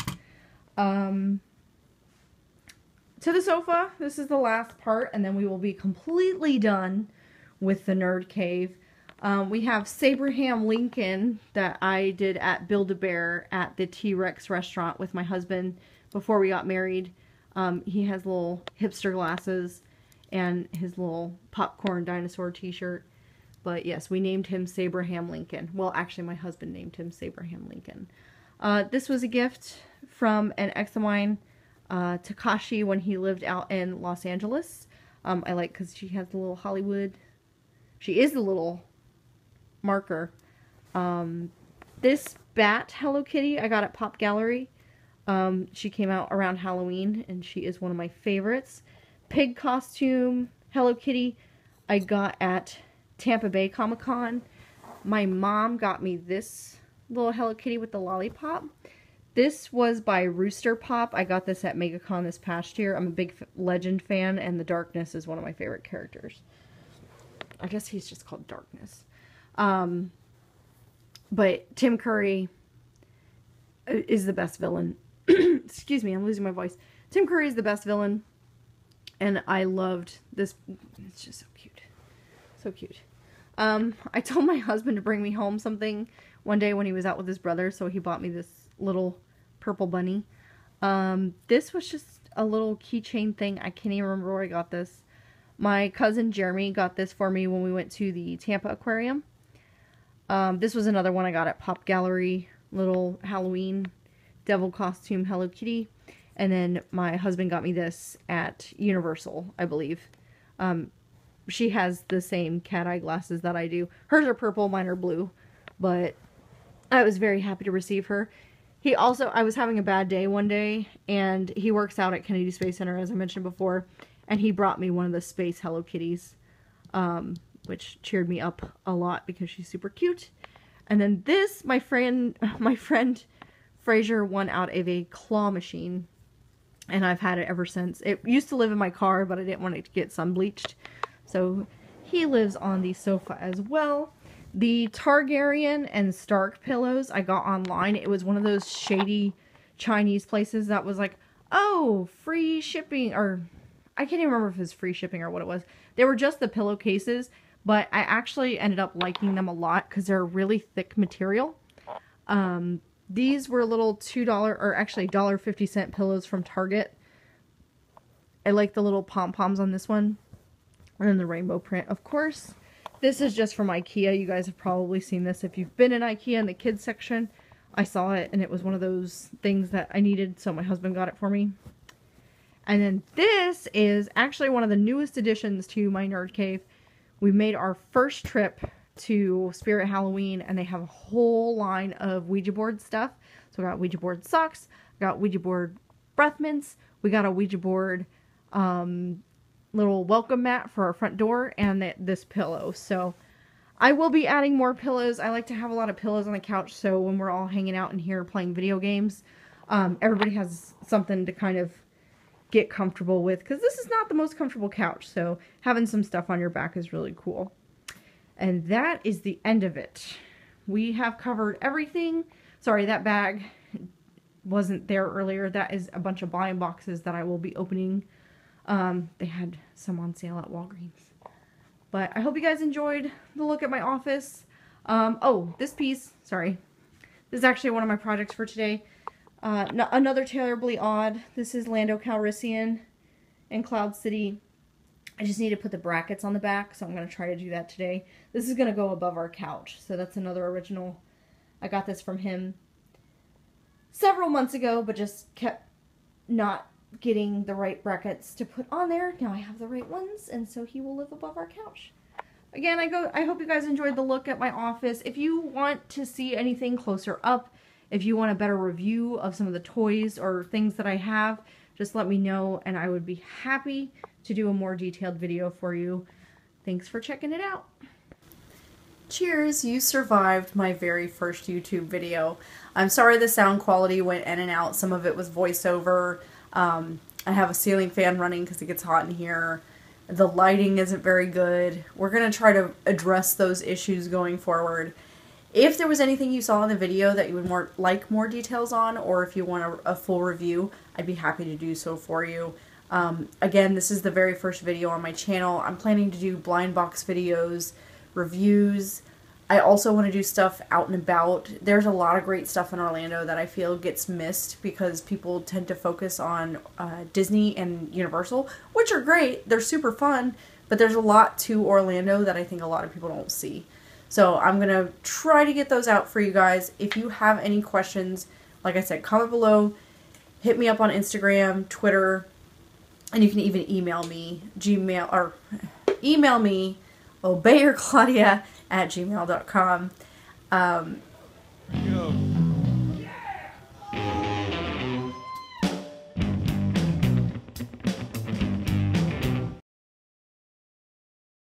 Um, to the sofa. This is the last part and then we will be completely done with the nerd cave. Um, we have Sabraham Lincoln that I did at Build-A-Bear at the T-Rex restaurant with my husband before we got married. Um, he has little hipster glasses and his little popcorn dinosaur t-shirt. But yes, we named him Sabraham Lincoln. Well, actually, my husband named him Sabraham Lincoln. Uh, this was a gift from an ex of mine, uh, Takashi, when he lived out in Los Angeles. Um, I like because she has the little Hollywood. She is the little marker. Um, this bat Hello Kitty I got at Pop Gallery. Um, she came out around Halloween and she is one of my favorites. Pig costume Hello Kitty I got at Tampa Bay Comic Con. my mom got me this little Hello Kitty with the lollipop. This was by Rooster Pop. I got this at MegaCon this past year. I'm a big Legend fan, and the Darkness is one of my favorite characters. I guess he's just called Darkness. Um, but Tim Curry uh, is the best villain. *clears throat* Excuse me, I'm losing my voice. Tim Curry is the best villain, and I loved this. It's just so cute. So cute. Um, I told my husband to bring me home something one day when he was out with his brother, so he bought me this little purple bunny. Um, this was just a little keychain thing. I can't even remember where I got this. My cousin Jeremy got this for me when we went to the Tampa Aquarium. Um, this was another one I got at Pop Gallery. Little Halloween devil costume Hello Kitty. And then my husband got me this at Universal, I believe. Um, she has the same cat eye glasses that I do. Hers are purple, mine are blue. But I was very happy to receive her. He also, I was having a bad day one day, and he works out at Kennedy Space Center, as I mentioned before, and he brought me one of the Space Hello Kitties, um, which cheered me up a lot because she's super cute. And then this, my friend, *laughs* my friend Fraser won out of a claw machine, and I've had it ever since. It used to live in my car, but I didn't want it to get sun bleached, so he lives on the sofa as well. The Targaryen and Stark pillows I got online. It was one of those shady Chinese places that was like, oh, free shipping, or I can't even remember if it was free shipping or what it was. They were just the pillowcases, but I actually ended up liking them a lot because they're really thick material. Um, these were little $2 or actually $1.50 pillows from Target. I like the little pom-poms on this one. And then the rainbow print, of course. This is just from Ikea. You guys have probably seen this if you've been in Ikea in the kids section. I saw it and it was one of those things that I needed, so my husband got it for me. And then this is actually one of the newest additions to my Nerd Cave. We made our first trip to Spirit Halloween and they have a whole line of Ouija board stuff. So we got Ouija board socks, got Ouija board breath mints, we got a Ouija board um, little welcome mat for our front door and th this pillow. So I will be adding more pillows. I like to have a lot of pillows on the couch so when we're all hanging out in here playing video games, um, everybody has something to kind of get comfortable with because this is not the most comfortable couch. So having some stuff on your back is really cool. And that is the end of it. We have covered everything. Sorry, that bag wasn't there earlier. That is a bunch of blind boxes that I will be opening um, they had some on sale at Walgreens. But I hope you guys enjoyed the look at my office. Um, oh, this piece, sorry. This is actually one of my projects for today. Uh, another Terribly Odd. This is Lando Calrissian in Cloud City. I just need to put the brackets on the back, so I'm going to try to do that today. This is going to go above our couch, so that's another original. I got this from him several months ago, but just kept not getting the right brackets to put on there. Now I have the right ones, and so he will live above our couch. Again, I go. I hope you guys enjoyed the look at my office. If you want to see anything closer up, if you want a better review of some of the toys or things that I have, just let me know, and I would be happy to do a more detailed video for you. Thanks for checking it out. Cheers, you survived my very first YouTube video. I'm sorry the sound quality went in and out. Some of it was voiceover. Um, I have a ceiling fan running because it gets hot in here. The lighting isn't very good. We're going to try to address those issues going forward. If there was anything you saw in the video that you would more like more details on, or if you want a, a full review, I'd be happy to do so for you. Um, again, this is the very first video on my channel. I'm planning to do blind box videos, reviews, I also want to do stuff out and about. There's a lot of great stuff in Orlando that I feel gets missed because people tend to focus on uh, Disney and Universal, which are great. They're super fun, but there's a lot to Orlando that I think a lot of people don't see. So I'm going to try to get those out for you guys. If you have any questions, like I said, comment below. Hit me up on Instagram, Twitter, and you can even email me, Gmail, or email me, obeyyourclaudia at gmail.com. Um,